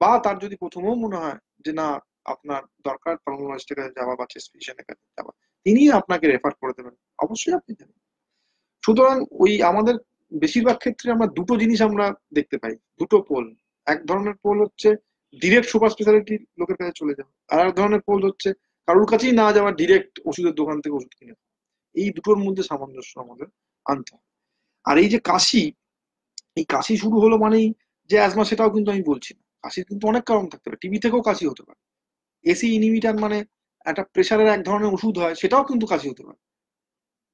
বা তার যদি প্রথমেও মনে হয় যে না, আপনার দরকার পালমোলজিস্টের কাছে যাওয়া বা চেস্ট ফিজিশিয়ানের কাছে যাওয়া তিনি আপনাকে রেফার করে দেবেন। অবশ্যই আপনি যাবেন। সুতরাং ওই আমাদের বেশিরভাগ ক্ষেত্রে আমরা দুটো জিনিস আমরা দেখতে পাই। দুটো পোল এক ধরনের পোল হচ্ছে ডিরেক্ট সুপার স্পেশালিটি লোকের কাছে চলে যাওয়া। আর এক ধরনের পোল হচ্ছে কারোর কাছেই না যাওয়া ডিরেক্ট ওষুধের দোকান থেকে ওষুধ কিনে এই দুটোর মধ্যে সামঞ্জস্য আমাদের আনতে হবে আর এই যে কাশি, এই কাশি শুরু হলো মানেই যে অ্যাজমা সেটাও কিন্তু আমি বলছি না। কাশির কিন্তু অনেক কারণ থাকতে পারে। টিভি থেকেও কাশি হতে পারে। এসি ইনহিবিটার মানে একটা প্রেশারের এক ধরনের ওষুধ হয়, সেটাও কিন্তু কাশি হতে পারে।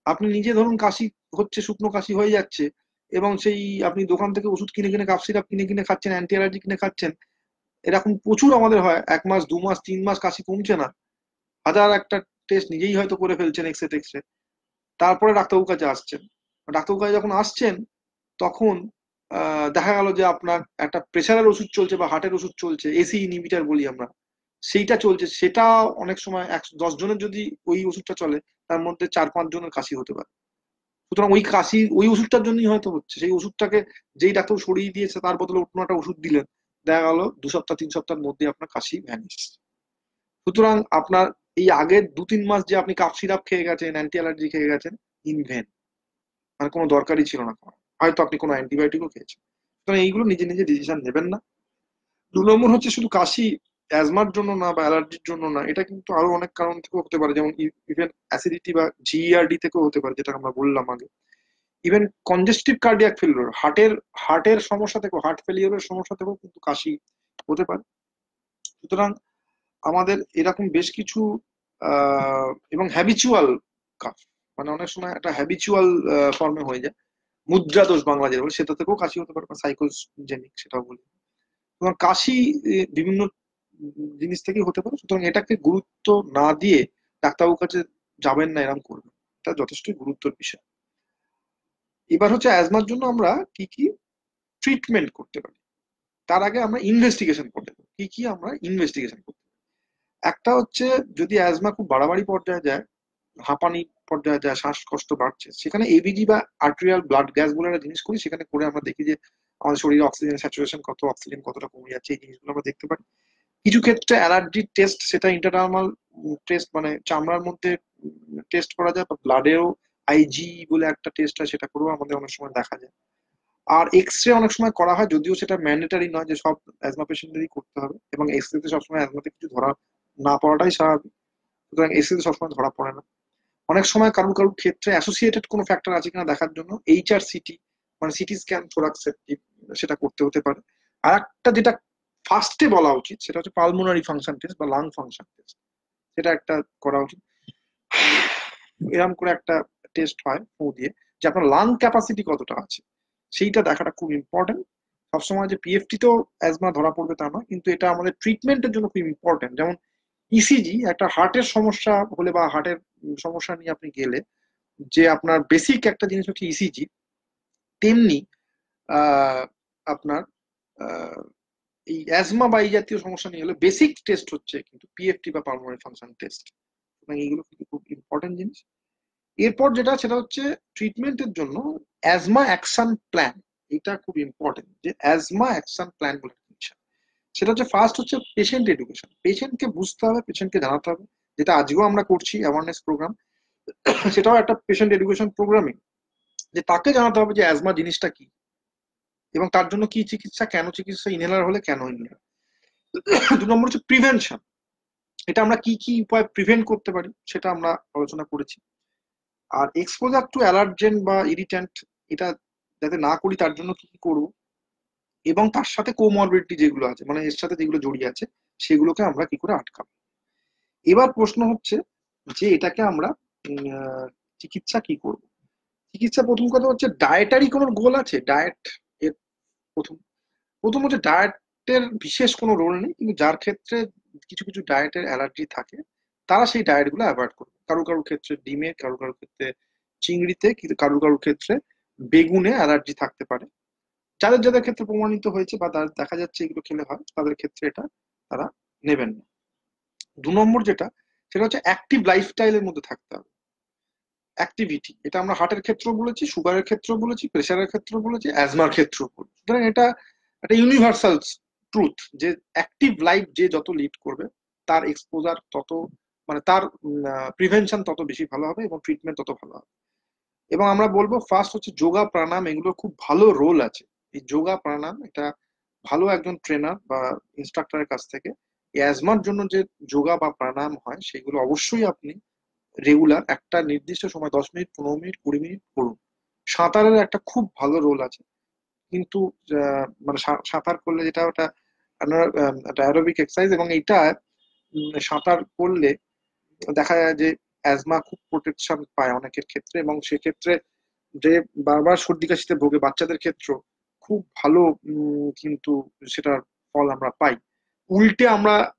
আপনি নিজে ধরুন কাশি হচ্ছে শুকনো কাশি হয়ে যাচ্ছে এবং সেই আপনি দোকান থেকে ওষুধ কিনে কিনে কাপ সিরাপ কিনে কিনে খাচ্ছেন অ্যান্টি অ্যালার্জি কিনে খাচ্ছেন, এরকম প্রচুর আমাদের হয়। এক মাস, দু মাস, তিন মাস কাশি কমছে না। হাজার একটা টেস্ট নিজেই হয়তো করে ফেলছেন এক্সরে টেক্সরে তারপরে ডাক্তারবাবুর কাছে আসছেন। ডাক্তারবাবুর কাছে যখন আসছেন, তখন দেখা গেল যে আপনার একটা প্রেশারের ওষুধ চলছে বা হার্টের ওষুধ চলছে এসি ইনহিবিটার বলি আমরা। সেইটা চলছে, সেটা অনেক সময় একশো দশ জনের যদি ওই ওষুধটা চলে, তার মধ্যে চার, পাঁচ জনের কাশি হতে পারে। সুতরাং ওই কাশি, ওই ওষুধটার জন্যই হয়তো হচ্ছে। সেই ওষুধটাকে যেই ডাক্তার সরিয়ে দিয়েছে, তার বদলে অন্য একটা ওষুধ দিলেন, দেখা গেল দু সপ্তাহ, তিন সপ্তাহের মধ্যে আপনার কাশি ভ্যানিস সুতরাং আপনার এই আগের দু, তিন মাস যে আপনি কাপ সিরাপ খেয়ে গেছেন অ্যান্টি অ্যালার্জি খেয়ে গেছেন ইনভেন মানে কোনো দরকারই ছিল না হয়তো আপনি কোনো অ্যান্টিবায়োটিকও খেয়েছেন। সুতরাং এইগুলো নিজে নিজে ডিসিশন নেবেন না। দু নম্বর হচ্ছে শুধু কাশি অ্যাজমার জন্য না বা অ্যালার্জির জন্য না, এটা কিন্তু আরও অনেক কারণ থেকেও হতে পারে। যেমন ইভেন অ্যাসিডিটি বা জিইআরডি থেকেও হতে পারে, যেটা আমরা বললাম আগে। ইভেন কনজেস্টিভ কার্ডিয়াক ফেলিওর হার্টের হার্টের সমস্যা থেকেও হার্ট ফেলিওরের সমস্যা থেকেও কিন্তু কাশি হতে পারে। সুতরাং আমাদের এরকম বেশ কিছু এবং হ্যাবিচুয়াল কাফ মানে অনেক সময় একটা হ্যাবিচুয়াল ফর্মে হয়ে যায়। মুদ্রা দোষ বাংলা যেটা বলে, সেটা থেকেও কাশি হতে পারে সাইকোজেনিক সেটাও বলি। তোমার কাশি বিভিন্ন জিনিস থেকেই হতে পারে। সুতরাং এটাকে গুরুত্ব না দিয়ে ডাক্তারবাবুর কাছে যাবেন না এরকম করবেন এটা যথেষ্টই গুরুত্বের বিষয়। এবার হচ্ছে অ্যাজমার জন্য আমরা কি কি ট্রিটমেন্ট করতে পারি? তার আগে আমরা ইনভেস্টিগেশন করতে পারি। কি কি আমরা ইনভেস্টিগেশন করতে পারি? একটা হচ্ছে যদি অ্যাজমা খুব বাড়াবাড়ি পর্যায়ে যায়, হাঁপানি পর্যায়ে যায়, শ্বাসকষ্ট বাড়ছে, সেখানে এবিজি বা আর্টেরিয়াল ব্লাড গ্যাস বলে একটা জিনিস করি, সেখানে করে আমরা দেখি যে আমাদের শরীরে অক্সিজেন স্যাচুরেশন কত অক্সিজেন কতটা কমে যাচ্ছে, এই জিনিসগুলো আমরা দেখতে পারি। কিছু ক্ষেত্রে অ্যালার্জি টেস্ট সেটা ইন্টারনার্মাল টেস্ট মানে চামড়ার মধ্যে টেস্ট করা যায় বা ব্লাডেও আইজি বলে একটা টেস্ট হয়, সেটা করেও আমাদের অনেক সময় দেখা যায়। আর এক্স রে অনেক সময় করা হয়, যদিও সেটা ম্যান্ডেটারি নয় যে সব অ্যাজমা পেশেন্টদেরই করতে হবে, এবং এক্স রেতে সবসময় অ্যাজমাতে কিছু ধরা না পড়াটাই স্বাভাবিক। সুতরাং এক্স রেতে সবসময় ধরা পড়ে না। অনেক সময় কারুর কারুর ক্ষেত্রে অ্যাসোসিয়েটেড কোনো ফ্যাক্টর আছে কিনা দেখার জন্য এইচ আর সিটি মানে সিটি স্ক্যান থোরাক্স সেটা করতে হতে পারে। আর একটা যেটা ফার্স্টে বলা উচিত, সেটা হচ্ছে পালমোনারি ফাংশন টেস্ট বা লাং ফাংশন টেস্ট সেটা একটা করা উচিত। এরকম করে একটা টেস্ট হয়, ফু দিয়ে, যে আপনার লাং ক্যাপাসিটি কতটা আছে। সেইটা দেখাটা খুব ইম্পর্টেন্ট সবসময় যে পিএফটি তো অ্যাজমা ধরা পড়বে তা নয়, কিন্তু এটা আমাদের ট্রিটমেন্টের জন্য খুব ইম্পর্টেন্ট যেমন ইসিজি e একটা হার্টের সমস্যা হলে বা হার্টের সমস্যা নিয়ে আপনি গেলে, যে আপনার বেসিক একটা জিনিস হচ্ছে ইসিজি e তেমনি আপনার এই অ্যাজমা বা এই জাতীয় সমস্যা নিয়ে হলে বেসিক টেস্ট হচ্ছে কিন্তু পিএফটি বা পালমোনারি ফাংশন টেস্ট সুতরাং এইগুলো কিন্তু খুব ইম্পর্টেন্ট জিনিস। এরপর যেটা, সেটা হচ্ছে ট্রিটমেন্টের জন্য অ্যাজমা অ্যাকশন প্ল্যান এটা খুব ইম্পর্টেন্ট যে অ্যাজমা অ্যাকশন প্ল্যান বলে সেটা হচ্ছে ফার্স্ট হচ্ছে পেশেন্ট এডুকেশন পেশেন্টকে বুঝতে হবে পেশেন্টকে জানাতে হবে। যেটা আজকেও আমরা করছি অ্যাওয়ারনেস প্রোগ্রাম সেটাও একটা পেশেন্ট এডুকেশন প্রোগ্রামিং যে তাকে জানাতে হবে যে অ্যাজমা জিনিসটা কি। এবং তার জন্য কি চিকিৎসা, কেন চিকিৎসা ইনহেলার হলে কেন ইনহেলার দু নম্বর হচ্ছে প্রিভেনশন এটা আমরা কি কি উপায় প্রিভেন্ট করতে পারি সেটা আমরা আলোচনা করেছি। আর এক্সপোজার টু অ্যালার্জেন বা ইরিট্যান্ট এটা যাতে না করি তার জন্য কি কি করব? এবং তার সাথে কোমরবিডিটি যেগুলো আছে মানে এর সাথে যেগুলো জড়িয়ে আছে, সেগুলোকে আমরা কি করে আটকাবো? এবার প্রশ্ন হচ্ছে যে এটাকে আমরা চিকিৎসা কি করব? চিকিৎসা প্রথম কথা হচ্ছে ডায়েটারি কোনো গোল আছে? ডায়েট প্রথম। প্রথম হচ্ছে ডায়েটের বিশেষ কোনো রোল নেই, কিন্তু যার ক্ষেত্রে কিছু কিছু ডায়েটের অ্যালার্জি থাকে, তারা সেই ডায়েটগুলো অ্যাভয়েড করবে। কারও কারও ক্ষেত্রে ডিমে, কারও কারও ক্ষেত্রে চিংড়িতে, কিন্তু কারও কারও ক্ষেত্রে বেগুনে অ্যালার্জি থাকতে পারে। যাদের যাদের ক্ষেত্রে প্রমাণিত হয়েছে বা দেখা যাচ্ছে এগুলো খেলে হয়, তাদের ক্ষেত্রে এটা তারা নেবেন না। দু নম্বর যেটা, সেটা হচ্ছে অ্যাক্টিভ লাইফস্টাইলের মধ্যে থাকতে হবে। অ্যাক্টিভিটি এটা আমরা হার্টের ক্ষেত্রেও বলেছি সুগারের ক্ষেত্রেও বলেছি প্রেশারের ক্ষেত্রেও বলেছি অ্যাজমার ক্ষেত্রেও বলেছি। সুতরাং এটা একটা ইউনিভার্সাল ট্রুথ যে অ্যাক্টিভ লাইফ যে যত লিড করবে, তার এক্সপোজার তত মানে তার প্রিভেনশন তত বেশি ভালো হবে এবং ট্রিটমেন্ট তত ভালো হবে। এবং আমরা বলব ফার্স্ট হচ্ছে যোগা প্রাণায়াম এগুলো খুব ভালো রোল আছে। এই যোগা প্রাণায়াম এটা ভালো একজন ট্রেনার বা ইনস্ট্রাক্টরের কাছ থেকে অ্যাজমার জন্য যে যোগা বা প্রাণায়াম হয়, সেগুলো অবশ্যই আপনি রেগুলার একটা নির্দিষ্ট সময়, দশ মিনিট, পনেরো মিনিট, কুড়ি মিনিট করুন। সাঁতারের একটা খুব ভালো রোল আছে। কিন্তু মানে সাঁতার করলে যেটা ওটা অ্যারোবিক এক্সারসাইজ এবং এটা সাঁতার করলে দেখা যায় যে অ্যাজমা খুব প্রোটেকশন পায় অনেকের ক্ষেত্রে এবং সেক্ষেত্রে যে বারবার সর্দি কাশিতে ভোগে বাচ্চাদের ক্ষেত্রে খুব ভালো কিন্তু সেটার ফল আমরা পাই। উল্টে আমরা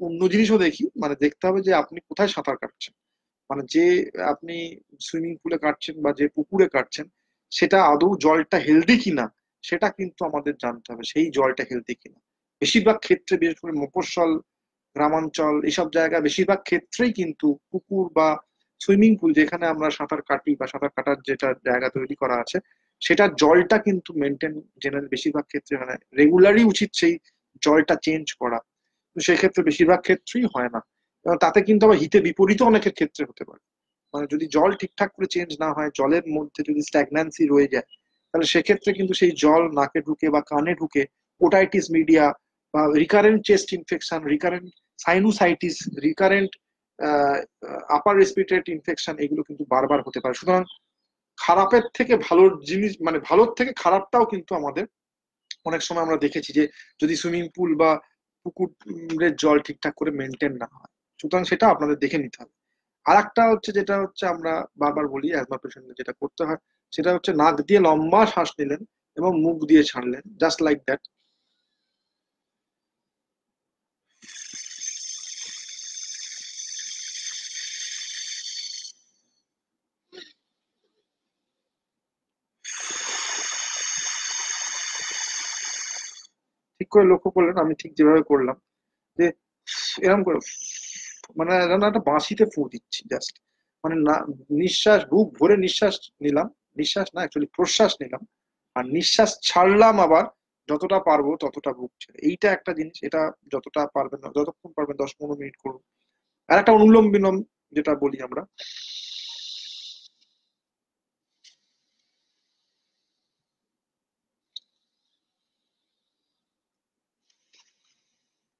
অন্য জিনিসও দেখি মানে দেখতে হবে যে আপনি কোথায় সাঁতার কাটছেন। মানে যে আপনি সুইমিং পুলে কাটছেন বা যে পুকুরে কাটছেন, সেটা আদৌ জলটা হেলদি কিনা, সেটা কিন্তু আমাদের জানতে হবে, সেই জলটা হেলদি কিনা। বেশিরভাগ ক্ষেত্রে, বিশেষ করে মফস্বল, গ্রামাঞ্চল এইসব জায়গায় বেশিরভাগ ক্ষেত্রেই কিন্তু পুকুর বা সুইমিং পুল যেখানে আমরা সাঁতার কাটি বা সাঁতার কাটার যেটা জায়গা তৈরি করা আছে সেটা জলটা কিন্তু মেনটেন জেনারেল বেশিরভাগ ক্ষেত্রে মানে রেগুলারই উচিত সেই জলটা চেঞ্জ করা। তো সেক্ষেত্রে বেশিরভাগ ক্ষেত্রেই হয় না। তাতে কিন্তু আবার হিতে বিপরীত অনেকের ক্ষেত্রে হতে পারে। মানে যদি জল ঠিকঠাক করে চেঞ্জ না হয়, জলের মধ্যে যদি স্ট্যাগন্যান্সি রয়ে যায়, তাহলে সেক্ষেত্রে কিন্তু সেই জল নাকে ঢুকে বা কানে ঢুকে ওটাইটিস মিডিয়া বা recurrent chest infection recurrent sinusitis recurrent upper respiratory infection এগুলো কিন্তু বারবার হতে পারে। সুতরাং খারাপের থেকে ভালোর জিনিস মানে ভালোর থেকে খারাপটাও কিন্তু আমাদের অনেক সময় আমরা দেখেছি যে যদি সুইমিং পুল বা পুকুরের জল ঠিকঠাক করে মেনটেন না হয়। সুতরাং সেটা আপনাদের দেখে নিতে হবে। আর একটা হচ্ছে যেটা হচ্ছে আমরা বারবার বলি অ্যাজমা পেশেন্টদের যেটা করতে হয়, সেটা হচ্ছে নাক দিয়ে লম্বা শ্বাস নিলেন এবং মুখ দিয়ে ছাড়লেন জাস্ট লাইক দ্যাট ঠিক করে লক্ষ্য করলেন, আমি ঠিক যেভাবে করলাম। যে এরকম করে মানে যেন একটা বাঁশিতে ফু দিচ্ছি জাস্ট মানে না, নিঃশ্বাস, বুক ভরে নিঃশ্বাস নিলাম। নিঃশ্বাস না অ্যাকচুয়ালি প্রশ্বাস নিলাম। আর নিঃশ্বাস ছাড়লাম আবার, যতটা পারব ততটা বুক ছেড়ে। এইটা একটা জিনিস, এটা যতটা পারবেন, যতক্ষণ পারবেন দশ পনেরো মিনিট করুন। আর একটা অনুলম বিলম যেটা বলি আমরা।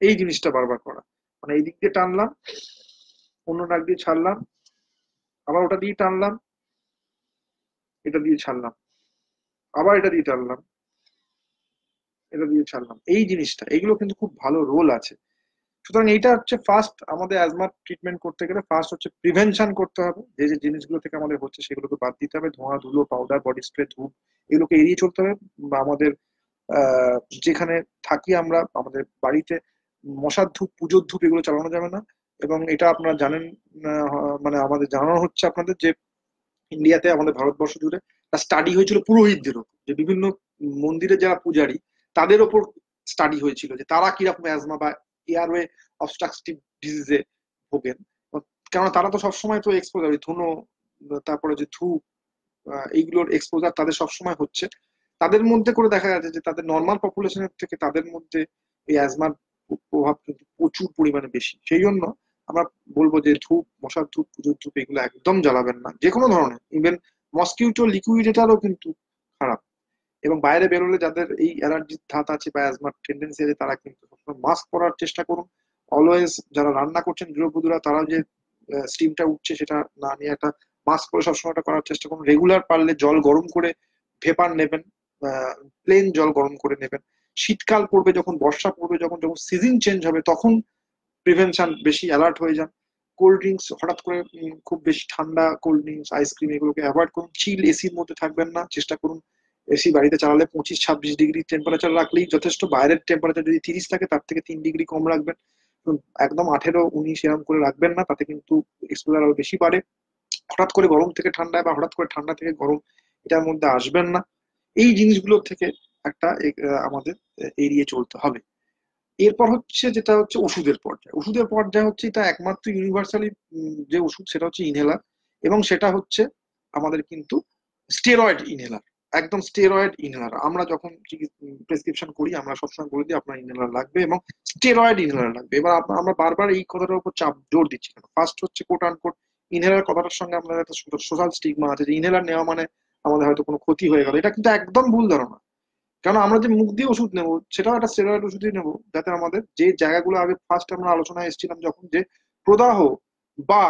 এই জিনিসটা বারবার করা। মানে এই দিক দিয়ে টানলাম, অন্য নাক দিয়ে ছাড়লাম, আবার ওটা দিয়ে টানলাম, এটা দিয়ে ছাড়লাম, আবার এটা দিয়ে টানলাম, এটা দিয়ে ছাড়লাম। এই জিনিসটা, এগুলো কিন্তু খুব ভালো রোল আছে। সুতরাং এইটা হচ্ছে ফার্স্ট আমাদের অ্যাজমার ট্রিটমেন্ট করতে গেলে ফার্স্ট হচ্ছে প্রিভেনশন করতে হবে। যে যে জিনিসগুলো থেকে আমাদের হচ্ছে সেগুলোকে বাদ দিতে হবে, ধোঁয়া, ধুলো পাউডার বডি স্প্রে ধূপ, এগুলোকে এড়িয়ে চলতে হবে। বা আমাদের যেখানে থাকি আমরা, আমাদের বাড়িতে মশার ধূপ, পুজোর ধূপ এগুলো চালানো যাবে না। এবং এটা আপনারা জানেন মানে আমাদের জানানো হচ্ছে আপনাদের যে ইন্ডিয়াতে, আমাদের ভারতবর্ষ জুড়ে স্টাডি হয়েছিল পুরোহিতদের ওপর। যে বিভিন্ন মন্দিরে যারা পূজারী, তাদের ওপর স্টাডি হয়েছিল যে তারা কীরকম অ্যাজমা বা এয়ারওয়ে অবস্ট্রাকটিভ ডিজিজে ভোগেন। কেননা তারা তো সবসময় তো এক্সপোজার ধুনো, তারপরে যে ধূপ এইগুলোর এক্সপোজার তাদের সবসময় হচ্ছে। তাদের মধ্যে করে দেখা যাচ্ছে যে তাদের নর্মাল পপুলেশনের থেকে তাদের মধ্যে এই অ্যাজমার প্রভাব কিন্তু প্রচুর পরিমাণে বেশি। সেই জন্য আমরা বলব যে ধূপ, মশার ধূপ, পুজোর ধূপ এগুলো একদম জ্বালাবেন না। যে কোনো ধরনের ইভেন মসকিউটো লিকুইডেটারও কিন্তু খারাপ। এবং বাইরে বেরোলে যাদের এই অ্যালার্জির ধাত আছে বা অ্যাজমার টেন্ডেন্সি আছে, তারা কিন্তু সবসময় মাস্ক পরার চেষ্টা করুন। অলওয়েজ যারা রান্না করছেন, গৃহবধূরা তারা যে স্টিমটা উঠছে সেটা না নিয়ে একটা মাস্ক পরে সবসময় করার চেষ্টা করুন। রেগুলার পারলে জল গরম করে ভেপার নেবেন প্লেন জল গরম করে নেবেন। শীতকাল পড়বে, যখন বর্ষা পড়বে, যখন যখন সিজন চেঞ্জ হবে, তখন প্রিভেনশন বেশি অ্যালার্ট হয়ে যান। কোল্ড ড্রিঙ্কস হঠাৎ করে খুব বেশি ঠান্ডা কোল্ড ড্রিঙ্কস আইসক্রিম এগুলোকে অ্যাভয়েড করুন। চিল এসির মধ্যে থাকবেন না, চেষ্টা করুন এসি বাড়িতে চালালে পঁচিশ, ছাব্বিশ ডিগ্রি টেম্পারেচার রাখলেই যথেষ্ট। বাইরের টেম্পারেচার যদি তিরিশ থাকে, তার থেকে তিন ডিগ্রি কম রাখবেন। একদম আঠেরো, উনিশ এরকম করে রাখবেন না, তাতে কিন্তু এক্সপোজার আরও বেশি বাড়ে। হঠাৎ করে গরম থেকে ঠান্ডায় বা হঠাৎ করে ঠান্ডা থেকে গরম এটার মধ্যে আসবেন না। এই জিনিসগুলো থেকে একটা আমাদের এড়িয়ে চলতে হবে। এরপর হচ্ছে যেটা হচ্ছে ওষুধের পর্যায়ে। ওষুধের পর্যায়ে হচ্ছে এটা একমাত্র ইউনিভার্সালি যে ওষুধ সেটা হচ্ছে ইনহেলার এবং সেটা হচ্ছে আমাদের কিন্তু স্টেরয়েড ইনহেলার একদম স্টেরয়েড ইনহেলার আমরা যখন প্রেসক্রিপশন করি, আমরা সবসময় বলে দিই আপনার ইনহেলার লাগবে এবং স্টেরয়েড ইনহেলার লাগবে। এবার আমরা বারবার এই কথাটার উপর চাপ, জোর দিচ্ছি কেন? ফার্স্ট হচ্ছে কোট আন কোট ইনহেলার কথাটার সঙ্গে আমাদের একটা সোশ্যাল স্টিগমা আছে যে ইনহেলার নেওয়া মানে আমাদের হয়তো কোনো ক্ষতি হয়ে গেল। এটা কিন্তু একদম ভুল ধারণা। কারণ আমরা যে মুখ দিয়ে ওষুধ নেব, সেটাও একটা স্টেরয়েড ওষুধই নেব, যাতে আমাদের যে জায়গাগুলো আগে ফার্স্ট আমরা আলোচনায় এসেছিলাম যখন যে প্রদাহ বা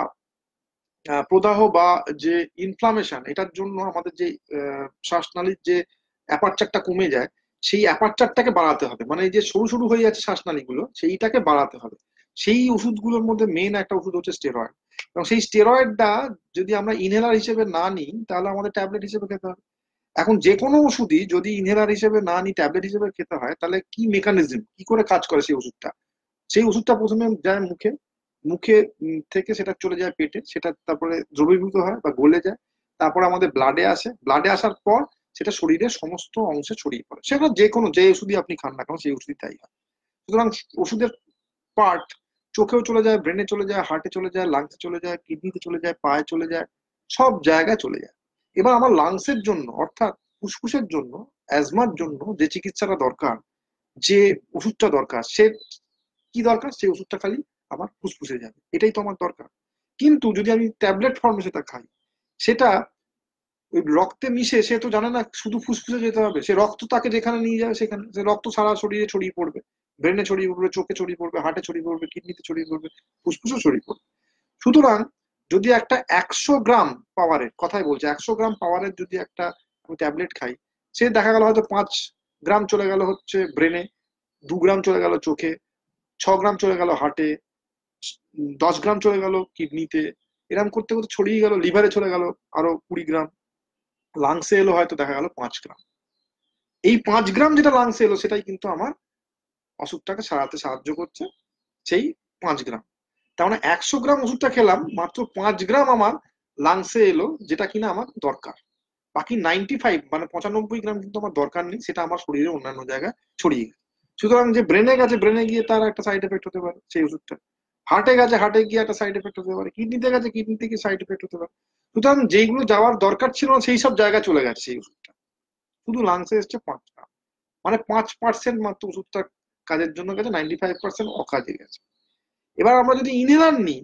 প্রদাহ বা যে ইনফ্লামেশন এটার জন্য আমাদের যে শ্বাসনালীর যে অ্যাপারচারটা কমে যায়, সেই অ্যাপারচারটাকে বাড়াতে হবে। মানে যে সরু সরু হয়ে যাচ্ছে শ্বাসনালীগুলো, সেইটাকে বাড়াতে হবে। সেই ওষুধগুলোর মধ্যে মেন একটা ওষুধ হচ্ছে স্টেরয়েড এবং সেই স্টেরয়েডটা যদি আমরা ইনহেলার হিসেবে না নিই, তাহলে আমাদের ট্যাবলেট হিসেবে খেতে হবে। এখন যে কোনো ওষুধই যদি ইনহেলার হিসেবে না নিই ট্যাবলেট হিসেবে খেতে হয়, তাহলে কি মেকানিজম কি করে কাজ করে সেই ওষুধটা? সেই ওষুধটা প্রথমে যায় মুখে মুখে থেকে সেটা চলে যায় পেটে, সেটা তারপরে দ্রবীভূত হয় বা গলে যায়, তারপর আমাদের ব্লাডে আসে। ব্লাডে আসার পর সেটা শরীরের সমস্ত অংশে ছড়িয়ে পড়ে। সেটা যে কোনো যে ওষুধই আপনি খান না কেন, সেই ওষুধই তাই হয়। সুতরাং ওষুধের পার্ট চোখেও চলে যায় ব্রেনে চলে যায় হার্টে চলে যায় লাংসে চলে যায় কিডনিতে চলে যায়, পায়ে চলে যায়, সব জায়গায় চলে যায়। এবার আমার লাংসের জন্য, অর্থাৎ ফুসফুসের জন্য, অ্যাজমার জন্য যে চিকিৎসাটা দরকার, যে ওষুধটা দরকার, সে কি দরকার? সেই ওষুধটা খালি আমার ফুসফুসে যাবে। এটাই তো আমার দরকার। কিন্তু যদি আমি ট্যাবলেট ফর্মে সেটা খাই, সেটা ওই রক্তে মিশে, সে তো জানে না শুধু ফুসফুসে যেতে হবে। সে রক্ত তাকে যেখানে নিয়ে যাবে সেখানে, সে রক্ত সারা শরীরে ছড়িয়ে পড়বে। ব্রেনে ছড়িয়ে পড়বে, চোখে ছড়িয়ে পড়বে, হার্টে ছড়িয়ে পড়বে, কিডনিতে ছড়িয়ে পড়বে ফুসফুসে ছড়িয়ে পড়বে। সুতরাং যদি একটা একশো গ্রাম পাওয়ারের কথাই বলছে, একশো গ্রাম পাওয়ারের যদি একটা আমি ট্যাবলেট খাই, সে দেখা গেল হয়তো পাঁচ গ্রাম চলে গেল হচ্ছে ব্রেনে, দু গ্রাম চলে গেল চোখে, ছ গ্রাম চলে গেল হার্টে, দশ গ্রাম চলে গেল কিডনিতে, এরম করতে করতে ছড়িয়ে গেল, লিভারে চলে গেল আরও কুড়ি গ্রাম, লাংসে এলো হয়তো দেখা গেল পাঁচ গ্রাম। এই পাঁচ গ্রাম যেটা লাংসে এলো, সেটাই কিন্তু আমার অসুখটাকে সারাতে সাহায্য করছে, সেই পাঁচ গ্রাম। তার মানে একশো গ্রাম ওষুধটা খেলাম, মাত্র পাঁচ গ্রাম আমার লাংসে এলো, যেটা কিনা আমার দরকার। বাকি নাইনটি ফাইভ মানে পঁচানব্বই গ্রাম কিন্তু আমার দরকার নেই, সেটা আমার শরীরে অন্যান্য জায়গায় ছড়িয়ে গেছে। সুতরাং যে ব্রেনে গেছে ব্রেনে গিয়ে তার একটা সাইড এফেক্ট হতে পারে সেই ওষুধটা। হার্টে গেছে হার্টে গিয়ে একটা সাইড এফেক্ট হতে পারে কিডনিতে গেছে কিডনিতে গিয়ে সাইড এফেক্ট হতে পারে। সুতরাং যেইগুলো যাওয়ার দরকার ছিল না, সেই সব জায়গায় চলে গেছে সেই ওষুধটা। শুধু লাংসে এসছে পাঁচ গ্রাম মানে পাঁচ পার্সেন্ট মাত্র ওষুধটা কাজের জন্য গেছে নাইনটি ফাইভ পার্সেন্ট অকাজে গেছে। এবার আমরা যদি ইনহেলার নিই,